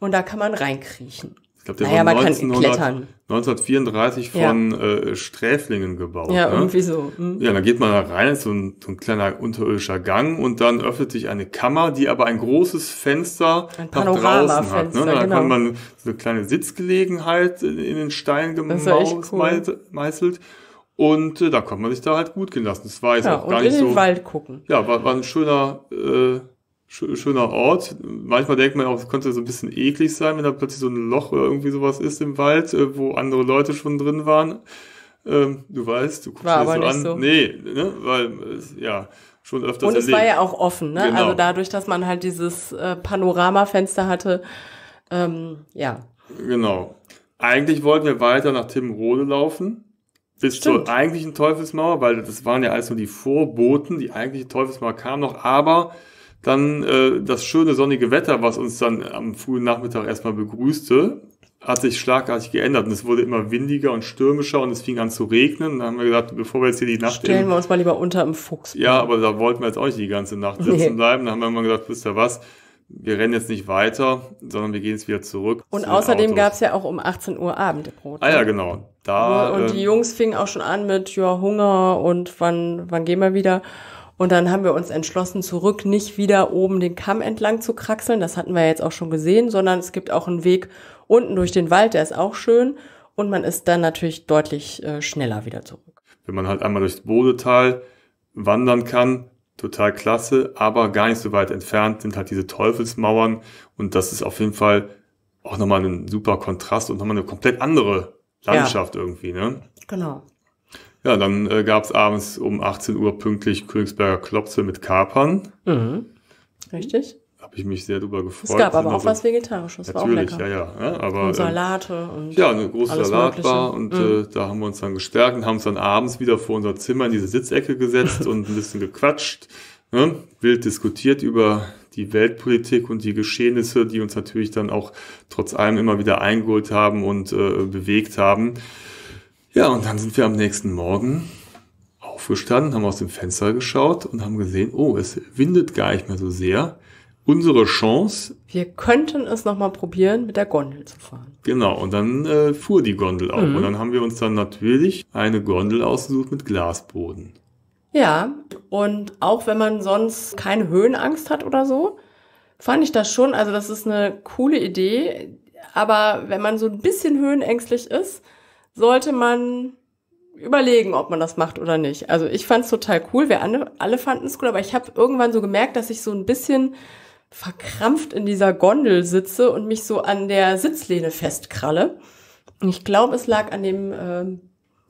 Speaker 2: Und da kann man reinkriechen.
Speaker 1: Ich glaube, der naja, war 1900, 1934 von ja. äh, Sträflingen gebaut.
Speaker 2: Ja, ne? irgendwie so.
Speaker 1: Mhm. Ja, dann geht man da rein, so ein, so ein kleiner unterirdischer Gang und dann öffnet sich eine Kammer, die aber ein großes Fenster ein nach draußen hat. Ne? Da genau. kann man so eine kleine Sitzgelegenheit in den Stein gemeißelt. Und äh, da konnte man sich da halt gut gehen lassen. Das war jetzt ja, auch gar nicht so.
Speaker 2: in den Wald gucken.
Speaker 1: Ja, war, war ein schöner äh, schöner Ort. Manchmal denkt man auch, es könnte so ein bisschen eklig sein, wenn da plötzlich so ein Loch oder irgendwie sowas ist im Wald, äh, wo andere Leute schon drin waren. Ähm, du weißt, du
Speaker 2: guckst war
Speaker 1: dir
Speaker 2: so an. So.
Speaker 1: Nee, ne? weil, ja, schon öfters
Speaker 2: Und es erlebt. war ja auch offen, ne? Genau. Also dadurch, dass man halt dieses äh, Panoramafenster hatte, ähm, ja.
Speaker 1: Genau. Eigentlich wollten wir weiter nach Timrode laufen, bis Stimmt. zur eigentlichen Teufelsmauer, weil das waren ja alles nur die Vorboten, die eigentliche Teufelsmauer kam noch, aber dann äh, das schöne sonnige Wetter, was uns dann am frühen Nachmittag erstmal begrüßte, hat sich schlagartig geändert und es wurde immer windiger und stürmischer und es fing an zu regnen. Und dann haben wir gesagt, bevor wir jetzt hier die Nacht
Speaker 2: Stellen wir uns mal lieber unter im Fuchs.
Speaker 1: Ja, aber da wollten wir jetzt auch nicht die ganze Nacht sitzen nee. bleiben. Dann haben wir immer gesagt, wisst ihr was, wir rennen jetzt nicht weiter, sondern wir gehen jetzt wieder zurück.
Speaker 2: Und außerdem gab es ja auch um 18 Uhr Abendbrot.
Speaker 1: Ah ja, genau. Da,
Speaker 2: und, die äh, Jungs fingen auch schon an mit, ja, Hunger und wann, wann gehen wir wieder? Und dann haben wir uns entschlossen, zurück nicht wieder oben den Kamm entlang zu kraxeln. Das hatten wir jetzt auch schon gesehen, sondern es gibt auch einen Weg unten durch den Wald, der ist auch schön. Und man ist dann natürlich deutlich äh, schneller wieder zurück.
Speaker 1: Wenn man halt einmal durchs Bodetal wandern kann, total klasse, aber gar nicht so weit entfernt sind halt diese Teufelsmauern. Und das ist auf jeden Fall auch nochmal ein super Kontrast und nochmal eine komplett andere Landschaft ja. irgendwie, ne?
Speaker 2: Genau.
Speaker 1: Ja, dann äh, gab es abends um 18 Uhr pünktlich Königsberger Klopse mit Kapern.
Speaker 2: Mhm. Richtig.
Speaker 1: Habe ich mich sehr drüber gefreut.
Speaker 2: Es gab aber auch also, was Vegetarisches,
Speaker 1: natürlich,
Speaker 2: war auch lecker.
Speaker 1: ja, ja. ja aber,
Speaker 2: und ähm, Salate und
Speaker 1: Ja, eine große Salatbar und mhm. äh, da haben wir uns dann gestärkt und haben uns dann abends wieder vor unser Zimmer in diese Sitzecke gesetzt (laughs) und ein bisschen gequatscht, ne? wild diskutiert über die Weltpolitik und die Geschehnisse, die uns natürlich dann auch trotz allem immer wieder eingeholt haben und äh, bewegt haben. Ja, und dann sind wir am nächsten Morgen aufgestanden, haben aus dem Fenster geschaut und haben gesehen, oh, es windet gar nicht mehr so sehr. Unsere Chance.
Speaker 2: Wir könnten es nochmal probieren, mit der Gondel zu fahren.
Speaker 1: Genau, und dann äh, fuhr die Gondel auch. Mhm. Und dann haben wir uns dann natürlich eine Gondel ausgesucht mit Glasboden.
Speaker 2: Ja, und auch wenn man sonst keine Höhenangst hat oder so, fand ich das schon, also das ist eine coole Idee. Aber wenn man so ein bisschen höhenängstlich ist, sollte man überlegen, ob man das macht oder nicht. Also ich fand es total cool. Wir alle, alle fanden es cool, aber ich habe irgendwann so gemerkt, dass ich so ein bisschen verkrampft in dieser Gondel sitze und mich so an der Sitzlehne festkralle. Und ich glaube, es lag an dem äh,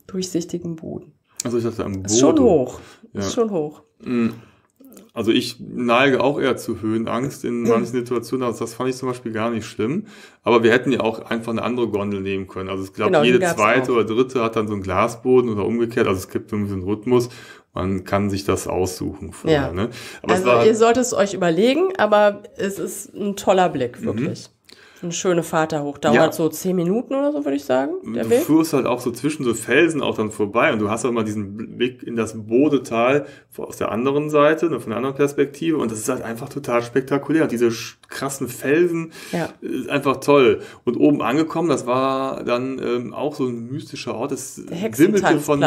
Speaker 2: durchsichtigen Boden.
Speaker 1: Also ich dachte am Boden.
Speaker 2: Ist schon hoch. Ja. Ist schon hoch. Mhm.
Speaker 1: Also ich neige auch eher zu Höhenangst in manchen Situationen. Also das fand ich zum Beispiel gar nicht schlimm. Aber wir hätten ja auch einfach eine andere Gondel nehmen können. Also ich glaube, genau, jede zweite auch. oder dritte hat dann so einen Glasboden oder umgekehrt. Also es gibt irgendwie so einen Rhythmus. Man kann sich das aussuchen vorher. Ja. Ne?
Speaker 2: Aber also ihr solltet es euch überlegen, aber es ist ein toller Blick, mhm. wirklich. Mhm eine schöne Fahrt da hoch. Dauert ja. so zehn Minuten oder so, würde ich sagen.
Speaker 1: Der du Weg. fuhrst halt auch so zwischen so Felsen auch dann vorbei und du hast auch mal diesen Blick in das Bodetal aus der anderen Seite, ne, von der anderen Perspektive und das ist halt einfach total spektakulär. Und diese krassen Felsen ja. ist einfach toll. Und oben angekommen, das war dann ähm, auch so ein mystischer Ort. Das
Speaker 2: simmelte von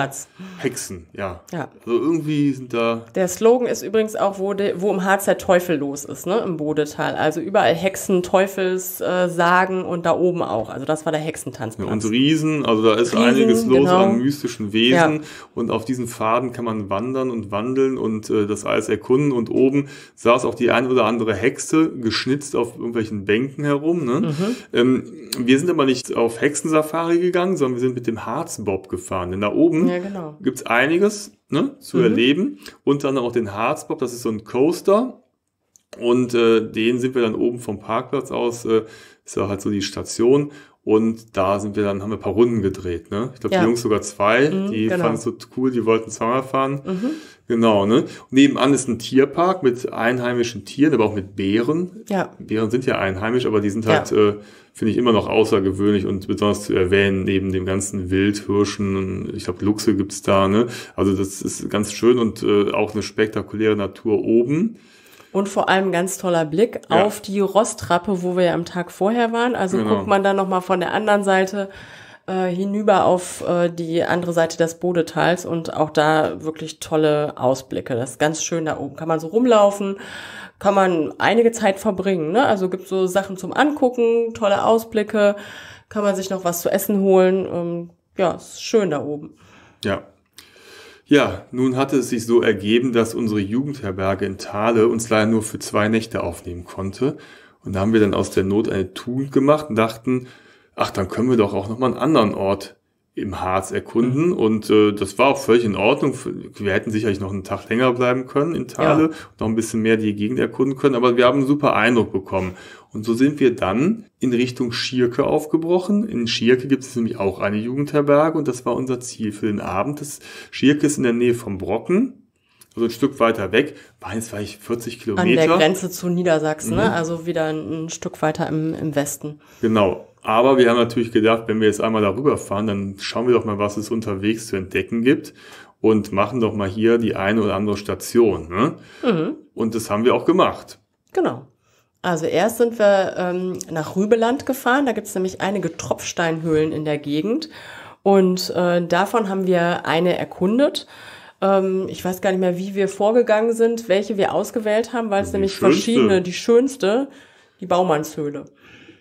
Speaker 1: Hexen, ja.
Speaker 2: ja.
Speaker 1: Also irgendwie sind da.
Speaker 2: Der Slogan ist übrigens auch, wo, de, wo im Harz der Teufel los ist, ne, im Bodetal. Also überall Hexen, Teufels, äh, sagen und da oben auch. Also das war der Hexentanzplatz.
Speaker 1: Ja, und Riesen, also da ist Riesen, einiges los genau. an mystischen Wesen ja. und auf diesen Pfaden kann man wandern und wandeln und äh, das alles erkunden und oben saß auch die ein oder andere Hexe geschnitzt auf irgendwelchen Bänken herum. Ne? Mhm. Ähm, wir sind aber nicht auf Hexensafari gegangen, sondern wir sind mit dem Harzbob gefahren. Denn da oben ja, genau. gibt's einiges ne, zu mhm. erleben. Und dann auch den Harzbob, das ist so ein Coaster. Und äh, den sind wir dann oben vom Parkplatz aus, äh, ist ja halt so die Station. Und da sind wir dann, haben wir ein paar Runden gedreht, ne? Ich glaube, ja. die Jungs sogar zwei, mhm, die genau. fanden es so cool, die wollten zweimal fahren. Mhm. Genau, ne? Und nebenan ist ein Tierpark mit einheimischen Tieren, aber auch mit Bären. Ja. Bären sind ja einheimisch, aber die sind halt, ja. äh, finde ich, immer noch außergewöhnlich und besonders zu erwähnen, neben dem ganzen Wildhirschen, ich glaube, Luchse gibt's da, ne? Also das ist ganz schön und äh, auch eine spektakuläre Natur oben.
Speaker 2: Und vor allem ganz toller Blick ja. auf die Rosttrappe, wo wir ja am Tag vorher waren. Also genau. guckt man dann nochmal von der anderen Seite äh, hinüber auf äh, die andere Seite des Bodetals und auch da wirklich tolle Ausblicke. Das ist ganz schön da oben. Kann man so rumlaufen, kann man einige Zeit verbringen. Ne? Also gibt so Sachen zum Angucken, tolle Ausblicke, kann man sich noch was zu essen holen. Ähm, ja, ist schön da oben.
Speaker 1: Ja, ja, nun hatte es sich so ergeben, dass unsere Jugendherberge in Thale uns leider nur für zwei Nächte aufnehmen konnte. Und da haben wir dann aus der Not eine Tugend gemacht und dachten, ach, dann können wir doch auch nochmal einen anderen Ort im Harz erkunden. Mhm. Und äh, das war auch völlig in Ordnung. Wir hätten sicherlich noch einen Tag länger bleiben können in Thale, ja. noch ein bisschen mehr die Gegend erkunden können, aber wir haben einen super Eindruck bekommen. Und so sind wir dann in Richtung Schierke aufgebrochen. In Schierke gibt es nämlich auch eine Jugendherberge und das war unser Ziel für den Abend. Das Schierke ist in der Nähe vom Brocken. Also ein Stück weiter weg, war jetzt vielleicht 40 Kilometer. An
Speaker 2: der Grenze zu Niedersachsen, ne? mhm. ne? also wieder ein, ein Stück weiter im, im Westen.
Speaker 1: Genau. Aber wir haben natürlich gedacht, wenn wir jetzt einmal darüber fahren, dann schauen wir doch mal, was es unterwegs zu entdecken gibt und machen doch mal hier die eine oder andere Station. Ne? Mhm. Und das haben wir auch gemacht.
Speaker 2: Genau. Also erst sind wir ähm, nach Rübeland gefahren. Da gibt es nämlich einige Tropfsteinhöhlen in der Gegend. Und äh, davon haben wir eine erkundet. Ähm, ich weiß gar nicht mehr, wie wir vorgegangen sind, welche wir ausgewählt haben, weil es nämlich schönste. verschiedene, die schönste, die Baumannshöhle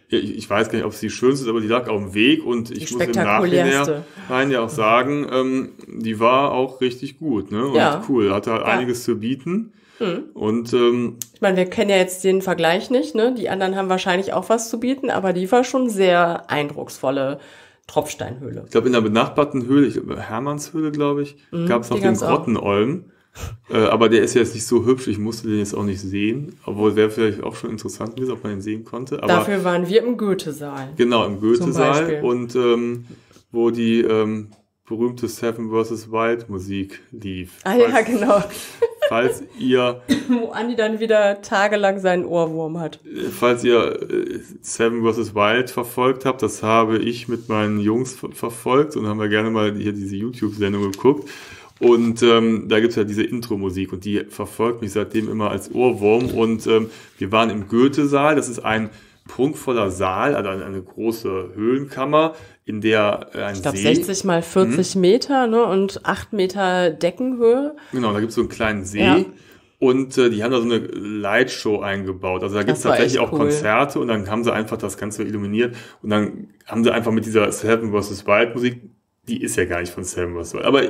Speaker 1: ich weiß gar nicht, ob sie schön ist, aber die lag auf dem Weg und ich muss im Nachhinein ja auch sagen, ähm, die war auch richtig gut, ne? Und ja. cool, hatte halt ja. einiges zu bieten. Mhm. Und ähm,
Speaker 2: ich meine, wir kennen ja jetzt den Vergleich nicht, ne? Die anderen haben wahrscheinlich auch was zu bieten, aber die war schon sehr eindrucksvolle Tropfsteinhöhle.
Speaker 1: Ich glaube, in der benachbarten Höhle, ich Hermannshöhle, glaube ich, mhm, gab es noch den Grottenolm. Äh, aber der ist jetzt nicht so hübsch, ich musste den jetzt auch nicht sehen. Obwohl wäre vielleicht auch schon interessant gewesen, ob man den sehen konnte. Aber
Speaker 2: Dafür waren wir im Goethe-Saal.
Speaker 1: Genau, im Goethe-Saal. Und ähm, wo die ähm, berühmte Seven vs. Wild Musik lief.
Speaker 2: Ah falls, ja, genau. (laughs)
Speaker 1: Falls ihr...
Speaker 2: wo Andi dann wieder tagelang seinen Ohrwurm hat.
Speaker 1: Äh, falls ihr äh, Seven vs. Wild verfolgt habt, das habe ich mit meinen Jungs verfolgt und haben wir gerne mal hier diese YouTube-Sendung geguckt. Und ähm, da gibt's ja diese Intro-Musik und die verfolgt mich seitdem immer als Ohrwurm. Und ähm, wir waren im Goethe-Saal, das ist ein prunkvoller Saal, also eine, große Höhlenkammer, in der äh, ein
Speaker 2: ich glaub, See... 60 mal 40 hm. Meter ne, und 8 Meter Deckenhöhe.
Speaker 1: Genau, da gibt's so einen kleinen See. Ja. Und äh, die haben da so eine Lightshow eingebaut. Also da gibt's tatsächlich auch cool. Konzerte und dann haben sie einfach das Ganze illuminiert und dann haben sie einfach mit dieser Seven vs. Wild Musik die ist ja gar nicht von Sam Russell. Aber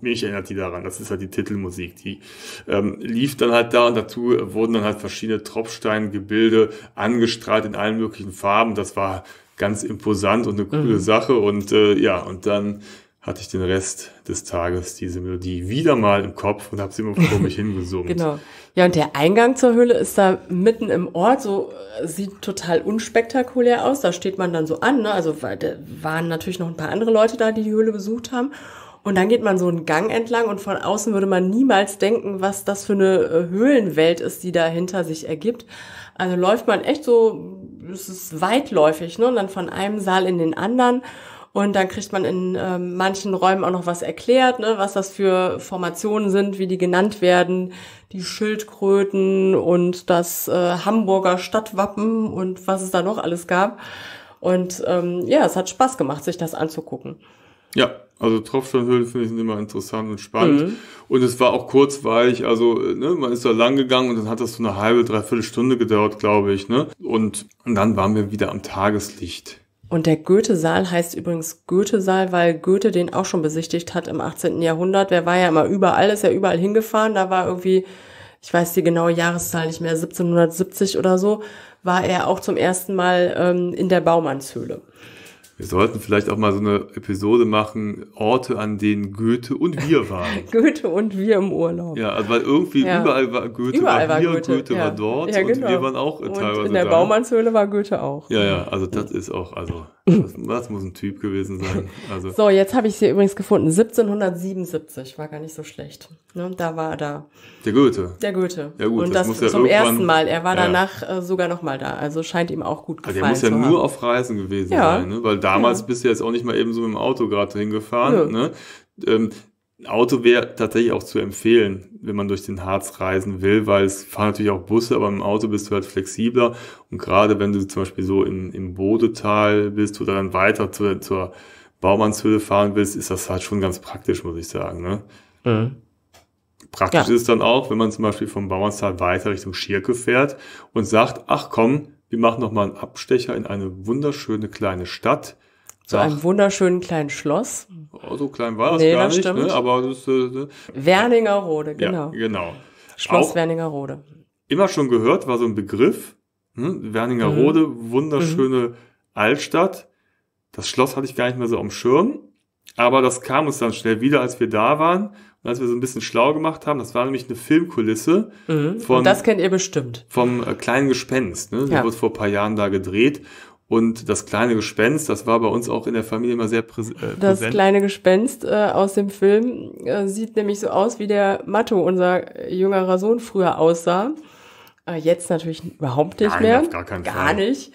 Speaker 1: mich erinnert die daran. Das ist halt die Titelmusik. Die ähm, lief dann halt da und dazu wurden dann halt verschiedene Tropfsteingebilde angestrahlt in allen möglichen Farben. Das war ganz imposant und eine coole mhm. Sache. Und äh, ja, und dann hatte ich den Rest des Tages diese Melodie wieder mal im Kopf und habe sie immer vor mich (laughs) hingesummt.
Speaker 2: Genau. Ja, und der Eingang zur Höhle ist da mitten im Ort, so äh, sieht total unspektakulär aus. Da steht man dann so an, ne? Also da waren natürlich noch ein paar andere Leute da, die die Höhle besucht haben. Und dann geht man so einen Gang entlang und von außen würde man niemals denken, was das für eine äh, Höhlenwelt ist, die da hinter sich ergibt. Also läuft man echt so, es ist weitläufig, ne? Und dann von einem Saal in den anderen. Und dann kriegt man in äh, manchen Räumen auch noch was erklärt, ne, was das für Formationen sind, wie die genannt werden, die Schildkröten und das äh, Hamburger Stadtwappen und was es da noch alles gab. Und ähm, ja, es hat Spaß gemacht, sich das anzugucken.
Speaker 1: Ja, also Tropfsteinhöhlen finde ich sind immer interessant und spannend. Mhm. Und es war auch kurzweilig, also ne, man ist da lang gegangen und dann hat das so eine halbe, dreiviertel Stunde gedauert, glaube ich. Ne? Und, und dann waren wir wieder am Tageslicht.
Speaker 2: Und der Goethe-Saal heißt übrigens Goethe-Saal, weil Goethe den auch schon besichtigt hat im 18. Jahrhundert. Der war ja immer überall, ist ja überall hingefahren. Da war irgendwie, ich weiß die genaue Jahreszahl nicht mehr, 1770 oder so, war er auch zum ersten Mal ähm, in der Baumannshöhle.
Speaker 1: Wir sollten vielleicht auch mal so eine Episode machen, Orte, an denen Goethe und wir waren. (laughs)
Speaker 2: Goethe und wir im Urlaub.
Speaker 1: Ja, also weil irgendwie ja. überall war Goethe
Speaker 2: überall
Speaker 1: war hier,
Speaker 2: Goethe,
Speaker 1: Goethe
Speaker 2: ja.
Speaker 1: war dort
Speaker 2: ja, genau.
Speaker 1: und wir waren auch und teilweise
Speaker 2: in der
Speaker 1: da.
Speaker 2: Baumannshöhle war Goethe auch.
Speaker 1: Ja, ja, also das ist auch, also das, (laughs) das muss ein Typ gewesen sein. Also.
Speaker 2: So, jetzt habe ich sie übrigens gefunden. 1777, war gar nicht so schlecht. Ne, da war da.
Speaker 1: Der Goethe.
Speaker 2: Der Goethe.
Speaker 1: Ja gut,
Speaker 2: und
Speaker 1: das,
Speaker 2: das, zum ersten Mal. Er war
Speaker 1: Ja.
Speaker 2: danach äh, sogar noch mal da. Also scheint ihm auch gut
Speaker 1: Also
Speaker 2: gefallen
Speaker 1: der muss ja nur
Speaker 2: haben.
Speaker 1: auf Reisen gewesen
Speaker 2: Ja.
Speaker 1: sein, ne? weil damals
Speaker 2: Ja.
Speaker 1: bist du jetzt auch nicht mal eben so mit dem Auto gerade hingefahren. Ne? Ähm, ein Auto wäre tatsächlich auch zu empfehlen, wenn man durch den Harz reisen will, weil es fahren natürlich auch Busse, aber im Auto bist du halt flexibler. Und gerade wenn du zum Beispiel so im, im Bodetal bist oder dann weiter zur, zur Baumannshöhle fahren willst, ist das halt schon ganz praktisch, muss ich sagen. Ne?
Speaker 2: Mhm.
Speaker 1: Praktisch
Speaker 2: Ja.
Speaker 1: ist es dann auch, wenn man zum Beispiel vom Bauernstal weiter Richtung Schirke fährt und sagt, ach komm, wir machen noch mal einen Abstecher in eine wunderschöne kleine Stadt.
Speaker 2: Zu
Speaker 1: Nach-
Speaker 2: einem wunderschönen kleinen Schloss.
Speaker 1: Oh, so klein war das
Speaker 2: Nee,
Speaker 1: gar
Speaker 2: das
Speaker 1: nicht, ne? aber das, äh,
Speaker 2: Werningerode, genau.
Speaker 1: ja, genau.
Speaker 2: Schloss
Speaker 1: Auch
Speaker 2: Werningerode.
Speaker 1: immer schon gehört, war so ein Begriff. Hm? Werningerode, wunderschöne Altstadt. Das Schloss hatte ich gar nicht mehr so am Schirm. Aber das kam uns dann schnell wieder, als wir da waren. Und als wir so ein bisschen schlau gemacht haben, das war nämlich eine Filmkulisse
Speaker 2: Mhm.
Speaker 1: Von-
Speaker 2: Und das kennt ihr bestimmt.
Speaker 1: vom äh, kleinen Gespenst. Ne? Der
Speaker 2: Ja.
Speaker 1: wurde vor ein paar Jahren da gedreht. Und das kleine Gespenst, das war bei uns auch in der Familie immer sehr präs äh,
Speaker 2: Das
Speaker 1: präsent.
Speaker 2: kleine Gespenst äh, aus dem Film äh, sieht nämlich so aus, wie der Matto, unser jüngerer Sohn, früher aussah. Äh, jetzt natürlich überhaupt nicht
Speaker 1: Nein,
Speaker 2: mehr.
Speaker 1: auf gar keinen
Speaker 2: Gar
Speaker 1: Fall.
Speaker 2: nicht.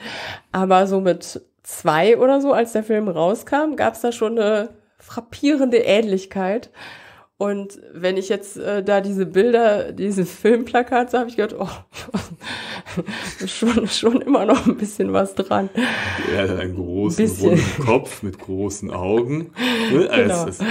Speaker 2: Aber so mit zwei oder so, als der Film rauskam, gab es da schon eine frappierende Ähnlichkeit. Und wenn ich jetzt äh, da diese Bilder, diesen (laughs) Filmplakat sah, habe ich gedacht, oh, (laughs) schon, schon immer noch ein bisschen was dran.
Speaker 1: Er hat einen großen, runden Kopf mit großen Augen. Ne? (laughs) Also
Speaker 2: Genau.
Speaker 1: ist,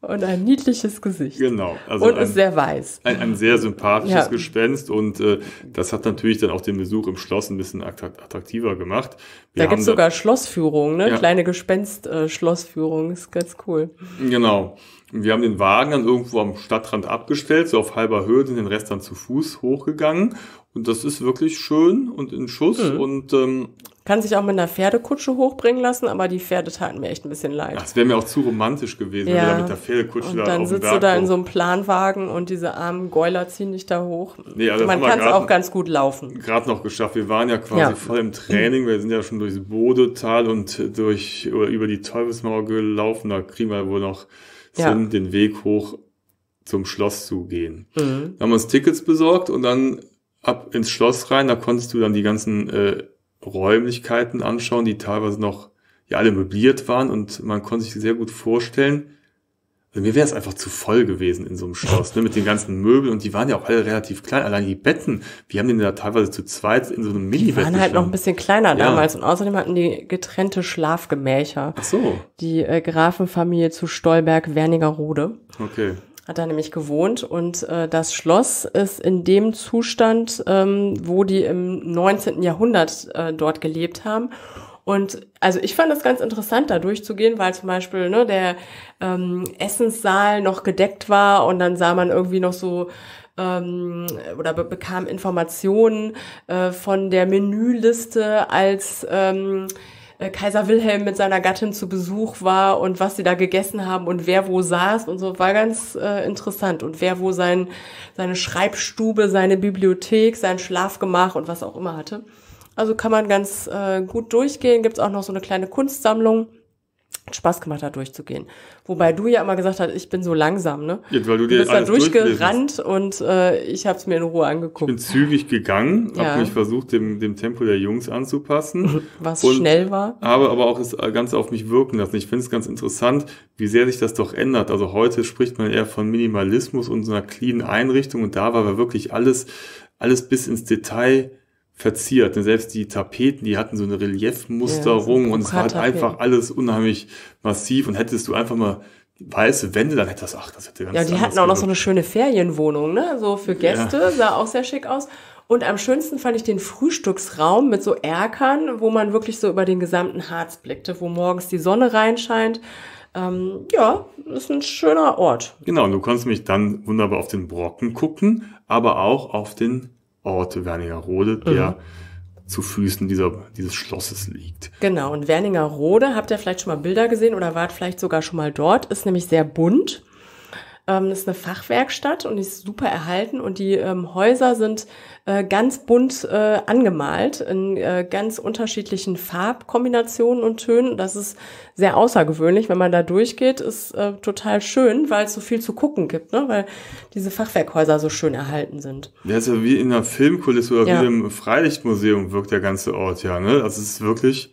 Speaker 2: Und ein niedliches Gesicht.
Speaker 1: genau. Also
Speaker 2: Und
Speaker 1: ein,
Speaker 2: ist sehr weiß.
Speaker 1: ein, ein sehr sympathisches
Speaker 2: Ja.
Speaker 1: Gespenst und äh, das hat natürlich dann auch den Besuch im Schloss ein bisschen attrakt- attraktiver gemacht. Wir
Speaker 2: Da gibt's sogar Schlossführungen, ne?
Speaker 1: Ja.
Speaker 2: Kleine Gespenst-Schlossführung. ist ganz cool.
Speaker 1: Genau. Und Wir haben den Wagen dann irgendwo am Stadtrand abgestellt, so auf halber Höhe, sind den Rest dann zu Fuß hochgegangen. Und das ist wirklich schön und in Schuss.
Speaker 2: Mhm.
Speaker 1: Und ähm,
Speaker 2: Kann sich auch mit einer Pferdekutsche hochbringen lassen, aber die Pferde taten mir echt ein bisschen leid.
Speaker 1: das wäre mir auch zu romantisch gewesen, wenn wir
Speaker 2: Ja.
Speaker 1: da mit der Pferdekutsche
Speaker 2: Und
Speaker 1: da
Speaker 2: dann
Speaker 1: auf
Speaker 2: sitzt du da in
Speaker 1: hoch-
Speaker 2: so einem Planwagen und diese armen Gäuler ziehen dich da hoch.
Speaker 1: Nee, also
Speaker 2: Man kann es auch ganz gut laufen.
Speaker 1: gerade noch geschafft. Wir waren ja quasi
Speaker 2: Ja.
Speaker 1: voll im Training. Wir sind ja schon durchs Bodetal und durch oder über die Teufelsmauer gelaufen. Da kriegen wir wohl noch
Speaker 2: Ja.
Speaker 1: Sinn, den Weg hoch zum Schloss zu gehen.
Speaker 2: Mhm.
Speaker 1: Da haben wir uns Tickets besorgt und dann ab ins Schloss rein. Da konntest du dann die ganzen äh, Räumlichkeiten anschauen, die teilweise noch ja alle möbliert waren und man konnte sich sehr gut vorstellen. Mir wäre es einfach zu voll gewesen in so einem Schloss, ne, mit den ganzen Möbeln und die waren ja auch alle relativ klein. Allein die Betten, wir haben den da teilweise zu zweit in so einem
Speaker 2: Die
Speaker 1: Mini-Bett
Speaker 2: waren halt noch ein
Speaker 1: geschlafen.
Speaker 2: bisschen kleiner
Speaker 1: Ja.
Speaker 2: damals und außerdem hatten die getrennte Schlafgemächer.
Speaker 1: Ach so,
Speaker 2: Die äh, Grafenfamilie zu Stolberg-Wernigerode.
Speaker 1: okay.
Speaker 2: hat er nämlich gewohnt und äh, das Schloss ist in dem Zustand, ähm, wo die im 19. Jahrhundert äh, dort gelebt haben. Und also ich fand das ganz interessant, da durchzugehen, weil zum Beispiel ne, der ähm, Essenssaal noch gedeckt war und dann sah man irgendwie noch so ähm, oder be bekam Informationen äh, von der Menüliste als ähm, äh, Kaiser Wilhelm mit seiner Gattin zu Besuch war und was sie da gegessen haben und wer wo saß und so war ganz äh, interessant und wer wo sein seine Schreibstube, seine Bibliothek, sein Schlafgemach und was auch immer hatte. Also kann man ganz äh, gut durchgehen. Gibt's auch noch so eine kleine Kunstsammlung Spaß gemacht hat, durchzugehen. Wobei du ja immer gesagt hast, ich bin so langsam, ne?
Speaker 1: Jetzt, weil du,
Speaker 2: du
Speaker 1: dir
Speaker 2: bist da durchgerannt und äh, ich habe es mir in Ruhe
Speaker 1: Ich
Speaker 2: angeguckt.
Speaker 1: bin zügig gegangen,
Speaker 2: Ja.
Speaker 1: habe mich versucht, dem, dem Tempo der Jungs anzupassen. (laughs)
Speaker 2: Was schnell war.
Speaker 1: habe aber auch das Ganze auf mich wirken lassen. Ich finde es ganz interessant, wie sehr sich das doch ändert. Also heute spricht man eher von Minimalismus und so einer cleanen Einrichtung und da war wirklich alles, alles bis ins Detail verziert. Und selbst die Tapeten, die hatten so eine Reliefmusterung
Speaker 2: Ja,
Speaker 1: und es war halt einfach alles unheimlich massiv und hättest du einfach mal weiße Wände, dann hätte das, ach, das hätte ganz
Speaker 2: Ja, die hatten auch noch so eine schöne Ferienwohnung, ne? So für Gäste, sah auch sehr schick aus. Und am schönsten fand ich den Frühstücksraum mit so Erkern, wo man wirklich so über den gesamten Harz blickte, wo morgens die Sonne reinscheint. Ähm, ja, ist ein schöner Ort.
Speaker 1: Genau, und du konntest mich dann wunderbar auf den Brocken gucken, aber auch auf den Ort Wernigerode, der
Speaker 2: Mhm.
Speaker 1: zu Füßen dieser, dieses Schlosses liegt.
Speaker 2: Genau, und Werningerode, habt ihr vielleicht schon mal Bilder gesehen oder wart vielleicht sogar schon mal dort, ist nämlich sehr bunt. Ähm, das ist eine Fachwerkstatt und die ist super erhalten und die ähm, Häuser sind äh, ganz bunt äh, angemalt in äh, ganz unterschiedlichen Farbkombinationen und Tönen. Das ist sehr außergewöhnlich, wenn man da durchgeht, ist äh, total schön, weil es so viel zu gucken gibt, ne? weil diese Fachwerkhäuser so schön erhalten sind.
Speaker 1: Der ist ja wie in einer Filmkulisse oder
Speaker 2: Ja.
Speaker 1: wie im Freilichtmuseum wirkt der ganze Ort ja, ne? Also es ist wirklich,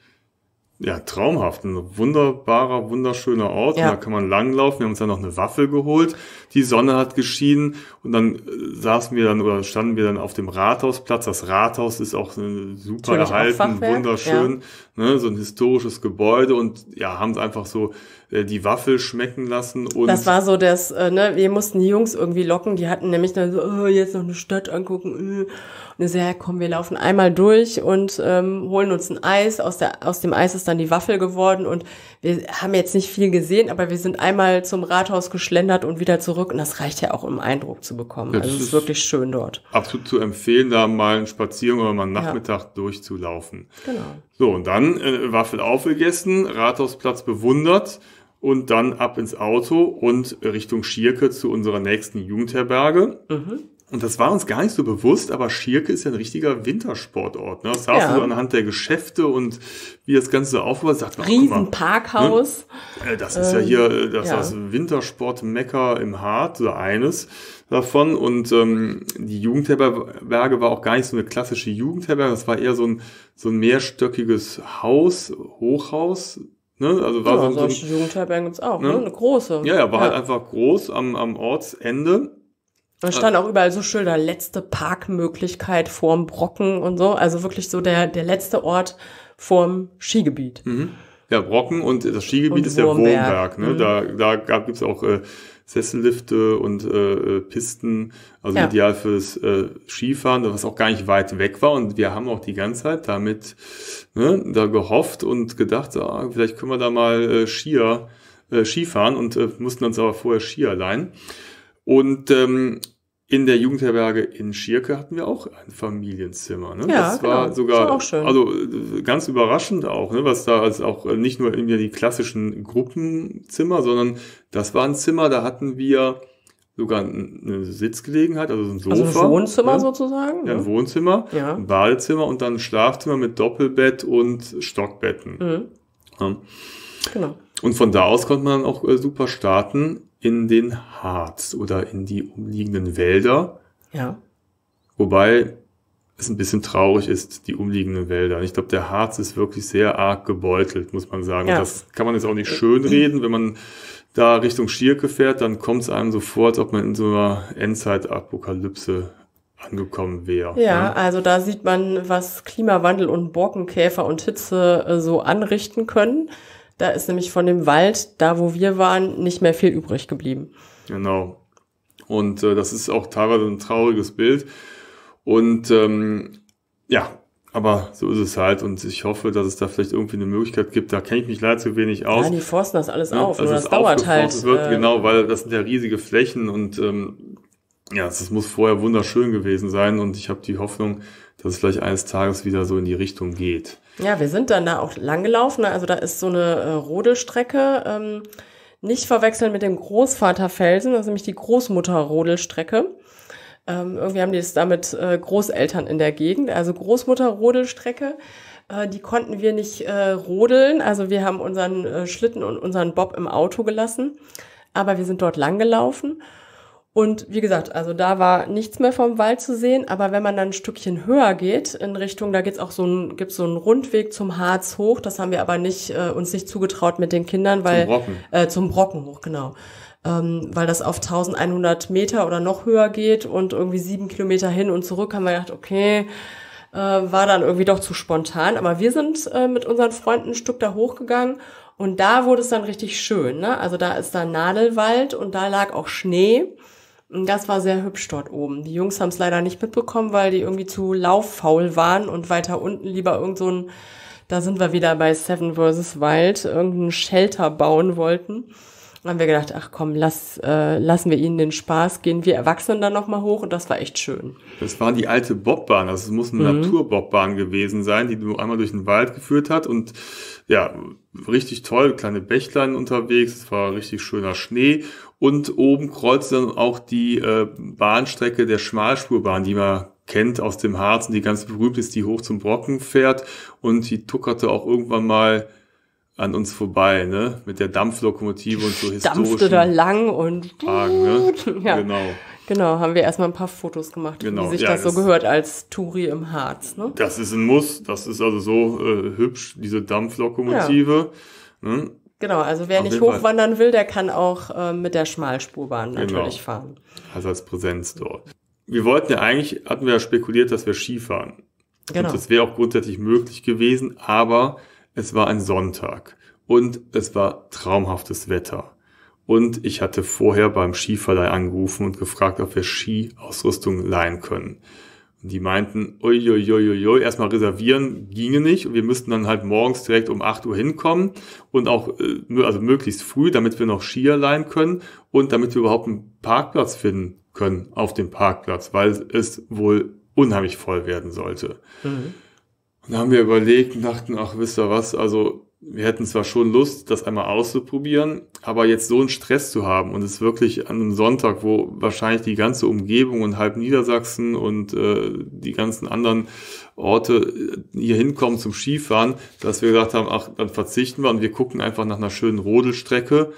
Speaker 1: ja, traumhaft. Ein wunderbarer, wunderschöner Ort.
Speaker 2: Ja.
Speaker 1: Da kann man langlaufen. Wir haben uns dann noch eine Waffel geholt. Die Sonne hat geschienen. Und dann äh, saßen wir dann oder standen wir dann auf dem Rathausplatz. Das Rathaus ist auch super
Speaker 2: Natürlich auch
Speaker 1: erhalten,
Speaker 2: Fachwerk,
Speaker 1: wunderschön. Ne? So ein historisches Gebäude. Und ja, haben es einfach so äh, die Waffel schmecken lassen. Und
Speaker 2: Das war so das, äh, ne, wir mussten die Jungs irgendwie locken, die hatten nämlich dann so, oh, jetzt noch eine Stadt angucken. Äh. Und ich so, ja, komm, wir laufen einmal durch und ähm, holen uns ein Eis. Aus, der, aus dem Eis ist dann die Waffel geworden und wir haben jetzt nicht viel gesehen, aber wir sind einmal zum Rathaus geschlendert und wieder zurück und das reicht ja auch, um Eindruck zu bekommen.
Speaker 1: Ja,
Speaker 2: also es ist wirklich schön dort.
Speaker 1: absolut zu empfehlen, da mal einen Spaziergang oder mal einen
Speaker 2: Ja.
Speaker 1: Nachmittag durchzulaufen.
Speaker 2: Genau.
Speaker 1: So, und dann äh, Waffel aufgegessen, Rathausplatz bewundert und dann ab ins Auto und Richtung Schierke zu unserer nächsten Jugendherberge.
Speaker 2: Mhm.
Speaker 1: Und das war uns gar nicht so bewusst, aber Schierke ist ja ein richtiger Wintersportort. Ne? Das sah
Speaker 2: Ja.
Speaker 1: so anhand der Geschäfte und wie das Ganze so aufgebaut sagt, man, ach, guck
Speaker 2: Riesen
Speaker 1: mal,
Speaker 2: Parkhaus.
Speaker 1: äh, Das ist ja hier äh, das,
Speaker 2: ja.
Speaker 1: das Wintersport-Mecker im Hart oder eines davon. Und ähm, die Jugendherberge war auch gar nicht so eine klassische Jugendherberge. Das war eher so ein, so ein mehrstöckiges Haus, Hochhaus. Ne? Also war
Speaker 2: Ja,
Speaker 1: so, so ein,
Speaker 2: solche Jugendherbergen gibt's auch,
Speaker 1: Ne?
Speaker 2: ne? Eine große.
Speaker 1: ja, ja, war halt einfach groß am, am Ortsende.
Speaker 2: Da stand auch überall so Schilder, letzte Parkmöglichkeit vorm Brocken und so. Also wirklich so der, der letzte Ort vorm Skigebiet.
Speaker 1: Mhm. Ja, Brocken und das Skigebiet
Speaker 2: Und
Speaker 1: ist der
Speaker 2: Wurmberg.
Speaker 1: Wurmberg. Ne?
Speaker 2: Mhm.
Speaker 1: Da, da gab, gibt's auch äh, Sessellifte und äh, äh, Pisten, also
Speaker 2: Ja.
Speaker 1: ideal fürs äh, Skifahren, was auch gar nicht weit weg war. Und wir haben auch die ganze Zeit damit ne, da gehofft und gedacht, ah, vielleicht können wir da mal äh, Skier, äh, Skifahren und äh, mussten uns aber vorher Skier leihen. Und ähm, in der Jugendherberge in Schierke hatten wir auch ein Familienzimmer. Ne?
Speaker 2: Ja,
Speaker 1: das war
Speaker 2: genau.
Speaker 1: sogar,
Speaker 2: Das war auch schön.
Speaker 1: also äh, ganz überraschend auch, ne? was da als auch äh, nicht nur irgendwie die klassischen Gruppenzimmer, sondern das war ein Zimmer, da hatten wir sogar eine Sitzgelegenheit, also so ein Sofa.
Speaker 2: Also ein Wohnzimmer
Speaker 1: ne?
Speaker 2: sozusagen.
Speaker 1: Ja, ein
Speaker 2: ne?
Speaker 1: Wohnzimmer,
Speaker 2: Ja.
Speaker 1: ein Badezimmer und dann ein Schlafzimmer mit Doppelbett und Stockbetten.
Speaker 2: Mhm.
Speaker 1: Ja.
Speaker 2: Genau.
Speaker 1: Und von da aus konnte man dann auch äh, super starten in den Harz oder in die umliegenden Wälder.
Speaker 2: Ja.
Speaker 1: Wobei es ein bisschen traurig ist, die umliegenden Wälder. Ich glaube, der Harz ist wirklich sehr arg gebeutelt, muss man sagen.
Speaker 2: Ja.
Speaker 1: Und das kann man jetzt auch nicht schön reden. Wenn man da Richtung Schierke fährt, dann kommt es einem so vor, als ob man in so einer Endzeit-Apokalypse angekommen wäre.
Speaker 2: Ja,
Speaker 1: ne?
Speaker 2: also da sieht man, was Klimawandel und Borkenkäfer und Hitze äh, so anrichten können. Da ist nämlich von dem Wald, da wo wir waren, nicht mehr viel übrig geblieben.
Speaker 1: Genau. Und äh, das ist auch teilweise ein trauriges Bild. Und ähm, ja, aber so ist es halt. Und ich hoffe, dass es da vielleicht irgendwie eine Möglichkeit gibt. Da kenne ich mich leider zu wenig aus.
Speaker 2: Ja, die forsten das alles
Speaker 1: Ja,
Speaker 2: auf.
Speaker 1: also
Speaker 2: Nur das dauert halt.
Speaker 1: Wird,
Speaker 2: äh,
Speaker 1: genau, weil das sind ja riesige Flächen und ähm, ja, das muss vorher wunderschön gewesen sein und ich habe die Hoffnung, dass es vielleicht eines Tages wieder so in die Richtung geht.
Speaker 2: Ja, wir sind dann da auch lang gelaufen. Also da ist so eine äh, Rodelstrecke. Ähm, nicht verwechseln mit dem Großvaterfelsen, das ist nämlich die Großmutter-Rodelstrecke. Ähm, irgendwie haben die es damit äh, Großeltern in der Gegend. Also Großmutter-Rodelstrecke. Äh, die konnten wir nicht äh, rodeln. Also wir haben unseren äh, Schlitten und unseren Bob im Auto gelassen. Aber wir sind dort lang gelaufen. Und wie gesagt, also da war nichts mehr vom Wald zu sehen, aber wenn man dann ein Stückchen höher geht in Richtung, da geht's auch so ein, gibt's so einen Rundweg zum Harz hoch. Das haben wir aber nicht äh, uns nicht zugetraut mit den Kindern, weil
Speaker 1: zum Brocken,
Speaker 2: äh, zum Brocken hoch, genau, ähm, weil das auf 1100 Meter oder noch höher geht und irgendwie sieben Kilometer hin und zurück haben wir gedacht, okay, äh, war dann irgendwie doch zu spontan. Aber wir sind äh, mit unseren Freunden ein Stück da hochgegangen und da wurde es dann richtig schön. Ne? Also da ist da Nadelwald und da lag auch Schnee. Das war sehr hübsch dort oben. Die Jungs haben es leider nicht mitbekommen, weil die irgendwie zu lauffaul waren und weiter unten lieber irgend so ein, da sind wir wieder bei Seven vs. Wild, irgendeinen Shelter bauen wollten. Dann haben wir gedacht, ach komm, lass, äh, lassen wir ihnen den Spaß, gehen. Wir Erwachsenen dann nochmal hoch und das war echt schön.
Speaker 1: Das war die alte Bobbahn, also es muss eine mhm. Naturbobbahn gewesen sein, die nur einmal durch den Wald geführt hat. Und ja, richtig toll, kleine Bächlein unterwegs, es war richtig schöner Schnee. Und oben kreuzt dann auch die äh, Bahnstrecke der Schmalspurbahn, die man kennt aus dem Harz und die ganz berühmt ist, die hoch zum Brocken fährt. Und die tuckerte auch irgendwann mal an uns vorbei, ne? Mit der Dampflokomotive und so
Speaker 2: historischen Dampfte da lang und
Speaker 1: Tagen, ne? (laughs)
Speaker 2: ja. Genau. Genau, haben wir erstmal ein paar Fotos gemacht, genau. wie sich ja, das, das so gehört als Touri im Harz. Ne?
Speaker 1: Das ist ein Muss, das ist also so äh, hübsch, diese Dampflokomotive. Ja. Ne?
Speaker 2: Genau, also wer Auf nicht hochwandern Fall. will, der kann auch äh, mit der Schmalspurbahn genau. natürlich fahren.
Speaker 1: Also als Präsenz dort. Wir wollten ja eigentlich, hatten wir ja spekuliert, dass wir Skifahren. Genau. Und das wäre auch grundsätzlich möglich gewesen, aber es war ein Sonntag und es war traumhaftes Wetter. Und ich hatte vorher beim Skiverleih angerufen und gefragt, ob wir Skiausrüstung leihen können. Und die meinten, uiuiuiui, erstmal reservieren ginge nicht und wir müssten dann halt morgens direkt um 8 Uhr hinkommen und auch, äh, also möglichst früh, damit wir noch Skier leihen können und damit wir überhaupt einen Parkplatz finden können auf dem Parkplatz, weil es wohl unheimlich voll werden sollte. Mhm. Und da haben wir überlegt und dachten, ach, wisst ihr was, also wir hätten zwar schon Lust, das einmal auszuprobieren, aber jetzt so einen Stress zu haben und es wirklich an einem Sonntag, wo wahrscheinlich die ganze Umgebung und halb Niedersachsen und äh, die ganzen anderen Orte äh, hier hinkommen zum Skifahren, dass wir gesagt haben, ach, dann verzichten wir und wir gucken einfach nach einer schönen Rodelstrecke.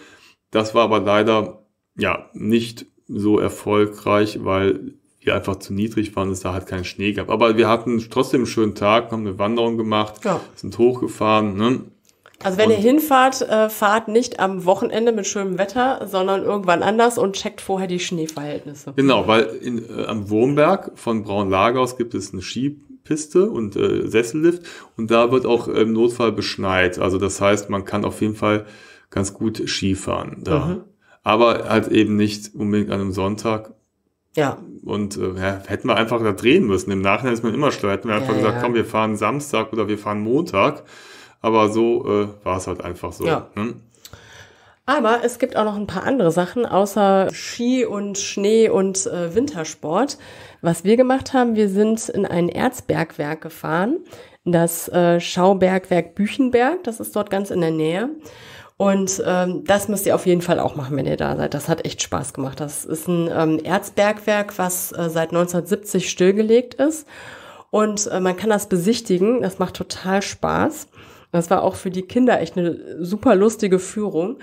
Speaker 1: Das war aber leider ja nicht so erfolgreich, weil wir einfach zu niedrig waren, es da halt keinen Schnee gab. Aber wir hatten trotzdem einen schönen Tag, haben eine Wanderung gemacht, ja. sind hochgefahren. Ne?
Speaker 2: Also wenn und ihr hinfahrt, äh, fahrt nicht am Wochenende mit schönem Wetter, sondern irgendwann anders und checkt vorher die Schneeverhältnisse.
Speaker 1: Genau, weil in, äh, am Wurmberg von Braunlager aus gibt es eine Skipiste und äh, Sessellift und da wird auch im Notfall beschneit. Also das heißt, man kann auf jeden Fall ganz gut Skifahren da. Mhm. Aber halt eben nicht unbedingt an einem Sonntag.
Speaker 2: Ja.
Speaker 1: Und äh, ja, hätten wir einfach da drehen müssen. Im Nachhinein ist man immer schlauer. Hätten wir einfach ja, gesagt, ja. komm, wir fahren Samstag oder wir fahren Montag. Aber so äh, war es halt einfach so. Ja. Ne?
Speaker 2: Aber es gibt auch noch ein paar andere Sachen, außer Ski und Schnee und äh, Wintersport. Was wir gemacht haben, wir sind in ein Erzbergwerk gefahren, das äh, Schaubergwerk Büchenberg, das ist dort ganz in der Nähe. Und ähm, das müsst ihr auf jeden Fall auch machen, wenn ihr da seid. Das hat echt Spaß gemacht. Das ist ein ähm, Erzbergwerk, was äh, seit 1970 stillgelegt ist. Und äh, man kann das besichtigen. Das macht total Spaß. Das war auch für die Kinder echt eine super lustige Führung.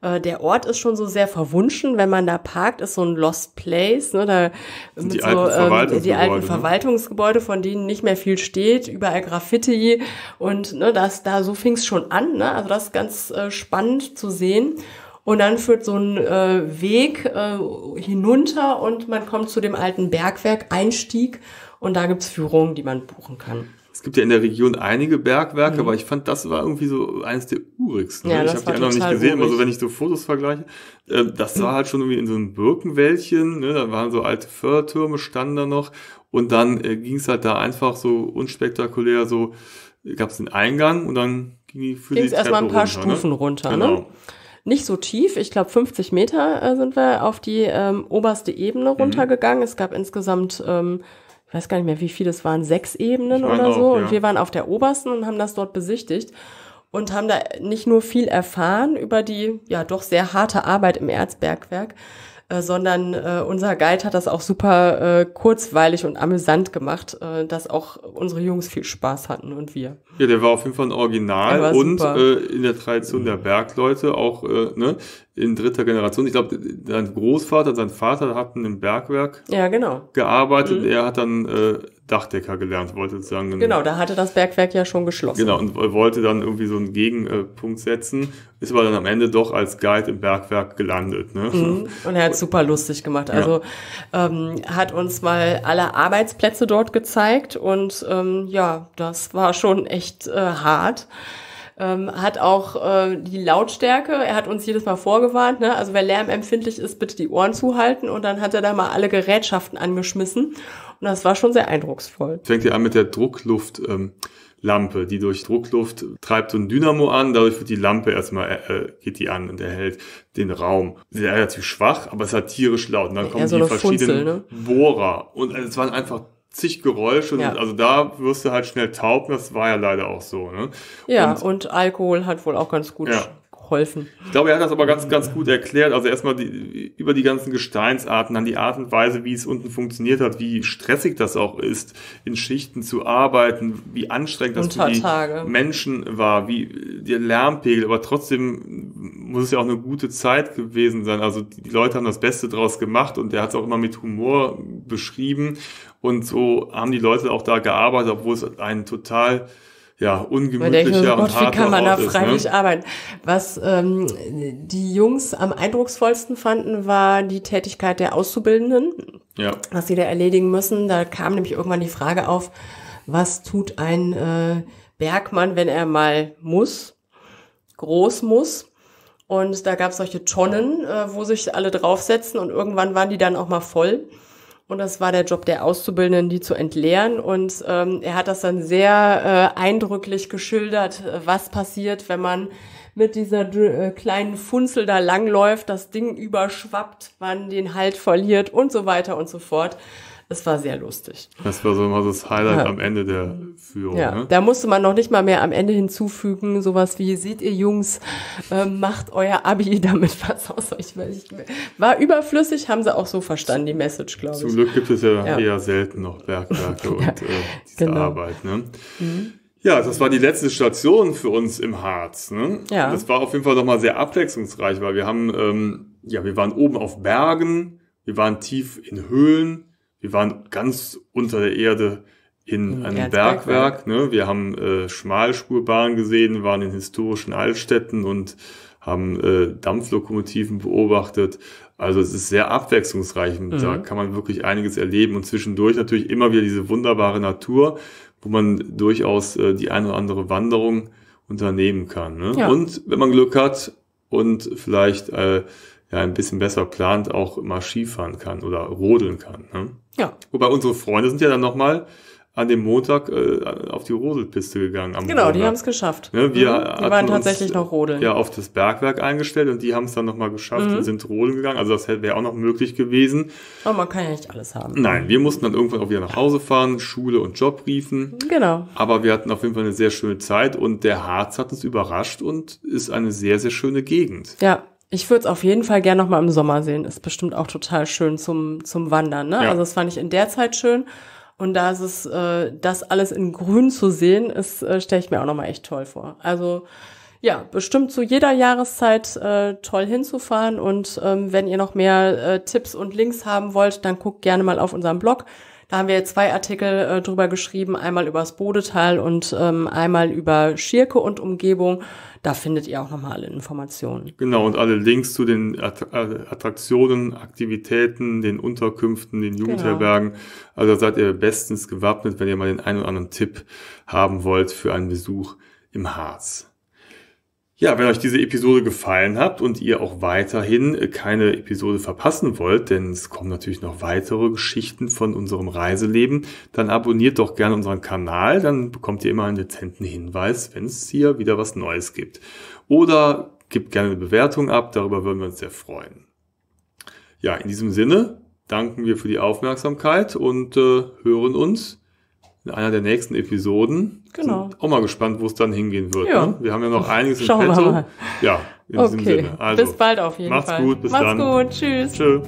Speaker 2: Äh, der Ort ist schon so sehr verwunschen, wenn man da parkt, ist so ein Lost Place, ne, da
Speaker 1: mit die, so, alten ähm,
Speaker 2: die alten ne? Verwaltungsgebäude, von denen nicht mehr viel steht, überall Graffiti und ne, das, da so fing es schon an, ne, also das ist ganz äh, spannend zu sehen. Und dann führt so ein äh, Weg äh, hinunter und man kommt zu dem alten Bergwerk, Einstieg und da gibt's Führungen, die man buchen kann.
Speaker 1: Es gibt ja in der Region einige Bergwerke, mhm. aber ich fand, das war irgendwie so eines der urigsten. Ja, ich habe die anderen nicht gesehen, urig. aber so wenn ich so Fotos vergleiche, äh, das war halt schon irgendwie in so einem Birkenwäldchen, ne, da waren so alte Fördertürme, standen da noch und dann äh, ging es halt da einfach so unspektakulär, so gab es den Eingang und dann ging die
Speaker 2: für Ging's die erstmal ein paar runter, ne? Stufen ne? runter, genau. ne? Nicht so tief, ich glaube 50 Meter äh, sind wir auf die ähm, oberste Ebene mhm. runtergegangen. Mhm. Es gab insgesamt ähm, ich weiß gar nicht mehr, wie viele es waren, sechs Ebenen oder so. Auch, ja. Und wir waren auf der obersten und haben das dort besichtigt und haben da nicht nur viel erfahren über die ja doch sehr harte Arbeit im Erzbergwerk, äh, sondern äh, unser Guide hat das auch super äh, kurzweilig und amüsant gemacht, äh, dass auch unsere Jungs viel Spaß hatten und wir.
Speaker 1: Ja, der war auf jeden Fall ein Original und äh, in der Tradition der Bergleute auch äh, ne, in dritter Generation. Ich glaube, sein Großvater, sein Vater hatten im Bergwerk
Speaker 2: ja, genau.
Speaker 1: gearbeitet. Mhm. Er hat dann äh, Dachdecker gelernt, wollte sozusagen.
Speaker 2: Genau, da hatte das Bergwerk ja schon geschlossen.
Speaker 1: Genau, und wollte dann irgendwie so einen Gegenpunkt setzen, ist aber dann am Ende doch als Guide im Bergwerk gelandet. Ne? Mhm.
Speaker 2: Und er hat super lustig gemacht. Also ja. ähm, hat uns mal alle Arbeitsplätze dort gezeigt und ähm, ja, das war schon echt äh, hart ähm, hat auch äh, die Lautstärke, er hat uns jedes Mal vorgewarnt, ne? also wer lärmempfindlich ist, bitte die Ohren zuhalten und dann hat er da mal alle Gerätschaften angeschmissen und das war schon sehr eindrucksvoll.
Speaker 1: Fängt ja an mit der Druckluft. Ähm Lampe, die durch Druckluft treibt so ein Dynamo an, dadurch wird die Lampe erstmal, äh, äh geht die an und erhält den Raum. Sie ist relativ schwach, aber es hat tierisch laut. Und dann kommen so die verschiedenen Funzel, ne? Bohrer. Und es waren einfach zig Geräusche. Ja. also da wirst du halt schnell taub. Das war ja leider auch so. Ne?
Speaker 2: Ja, und, und Alkohol hat wohl auch ganz gut ja geholfen.
Speaker 1: Ich glaube, er hat das aber ganz, ganz gut erklärt. Also erstmal die, über die ganzen Gesteinsarten, dann die Art und Weise, wie es unten funktioniert hat, wie stressig das auch ist, in Schichten zu arbeiten, wie anstrengend das für die Menschen war, wie der Lärmpegel, aber trotzdem muss es ja auch eine gute Zeit gewesen sein. Also die Leute haben das Beste draus gemacht und er hat es auch immer mit Humor beschrieben. Und so haben die Leute auch da gearbeitet, obwohl es ein total ja, ungemütlicher denke, und Gott,
Speaker 2: wie kann man da freiwillig ne? arbeiten? Was ähm, die Jungs am eindrucksvollsten fanden, war die Tätigkeit der Auszubildenden, ja. was sie da erledigen müssen. Da kam nämlich irgendwann die Frage auf, was tut ein äh, Bergmann, wenn er mal muss, groß muss? Und da gab es solche Tonnen, äh, wo sich alle draufsetzen und irgendwann waren die dann auch mal voll. Und das war der Job der Auszubildenden, die zu entleeren. Und ähm, er hat das dann sehr äh, eindrücklich geschildert, äh, was passiert, wenn man mit dieser äh, kleinen Funzel da langläuft, das Ding überschwappt, man den Halt verliert und so weiter und so fort. Es war sehr lustig.
Speaker 1: Das war so immer das Highlight ja. am Ende der Führung.
Speaker 2: Ja, ne? da musste man noch nicht mal mehr am Ende hinzufügen, sowas wie, seht ihr Jungs, äh, macht euer Abi (laughs) damit was aus euch. War überflüssig, haben sie auch so verstanden, die Message, glaube ich.
Speaker 1: Zum Glück gibt es ja, ja. eher selten noch Bergwerke (laughs) und äh, diese genau. Arbeit. Ne? Mhm. Ja, das war die letzte Station für uns im Harz. Ne? Ja. Das war auf jeden Fall nochmal sehr abwechslungsreich, weil wir haben, ähm, ja, wir waren oben auf Bergen, wir waren tief in Höhlen, wir waren ganz unter der Erde in einem Bergwerk. Ne? Wir haben äh, Schmalspurbahnen gesehen, waren in historischen Altstädten und haben äh, Dampflokomotiven beobachtet. Also es ist sehr abwechslungsreich und mhm. da kann man wirklich einiges erleben und zwischendurch natürlich immer wieder diese wunderbare Natur, wo man durchaus äh, die eine oder andere Wanderung unternehmen kann. Ne? Ja. Und wenn man Glück hat und vielleicht äh, ja ein bisschen besser plant, auch mal Skifahren kann oder rodeln kann. Ne? Ja. Wobei unsere Freunde sind ja dann nochmal an dem Montag äh, auf die Rodelpiste gegangen.
Speaker 2: Genau, Montag. die haben es geschafft.
Speaker 1: Ne, wir mhm. Die waren tatsächlich noch rodeln. Ja, auf das Bergwerk eingestellt und die haben es dann nochmal geschafft mhm. und sind rodeln gegangen. Also das wäre auch noch möglich gewesen.
Speaker 2: Aber man kann ja nicht alles haben.
Speaker 1: Nein, wir mussten dann irgendwann auch wieder nach Hause fahren, Schule und Job riefen.
Speaker 2: Genau.
Speaker 1: Aber wir hatten auf jeden Fall eine sehr schöne Zeit und der Harz hat uns überrascht und ist eine sehr, sehr schöne Gegend.
Speaker 2: Ja, ich würde es auf jeden Fall gerne noch mal im Sommer sehen. Ist bestimmt auch total schön zum, zum Wandern. Ne? Ja. Also das fand ich in der Zeit schön. Und da ist es, äh, das alles in Grün zu sehen, ist, äh, stelle ich mir auch noch mal echt toll vor. Also ja, bestimmt zu jeder Jahreszeit äh, toll hinzufahren. Und ähm, wenn ihr noch mehr äh, Tipps und Links haben wollt, dann guckt gerne mal auf unserem Blog. Da haben wir zwei Artikel äh, drüber geschrieben, einmal über das Bodetal und ähm, einmal über Schirke und Umgebung. Da findet ihr auch nochmal alle Informationen.
Speaker 1: Genau, und alle Links zu den äh, Attraktionen, Aktivitäten, den Unterkünften, den Jugendherbergen. Genau. Also seid ihr bestens gewappnet, wenn ihr mal den einen oder anderen Tipp haben wollt für einen Besuch im Harz. Ja, wenn euch diese Episode gefallen hat und ihr auch weiterhin keine Episode verpassen wollt, denn es kommen natürlich noch weitere Geschichten von unserem Reiseleben, dann abonniert doch gerne unseren Kanal, dann bekommt ihr immer einen dezenten Hinweis, wenn es hier wieder was Neues gibt. Oder gebt gerne eine Bewertung ab, darüber würden wir uns sehr freuen. Ja, in diesem Sinne danken wir für die Aufmerksamkeit und äh, hören uns in einer der nächsten Episoden.
Speaker 2: Genau.
Speaker 1: Sind auch mal gespannt, wo es dann hingehen wird.
Speaker 2: Ja.
Speaker 1: Ne? Wir haben ja noch einiges im
Speaker 2: Schauen wir
Speaker 1: Petto.
Speaker 2: mal.
Speaker 1: Ja, in diesem
Speaker 2: Okay.
Speaker 1: Sinne. Also,
Speaker 2: Bis bald auf jeden
Speaker 1: macht's
Speaker 2: Fall.
Speaker 1: gut, bis
Speaker 2: Macht's
Speaker 1: dann.
Speaker 2: gut. Tschüss.
Speaker 1: Tschö.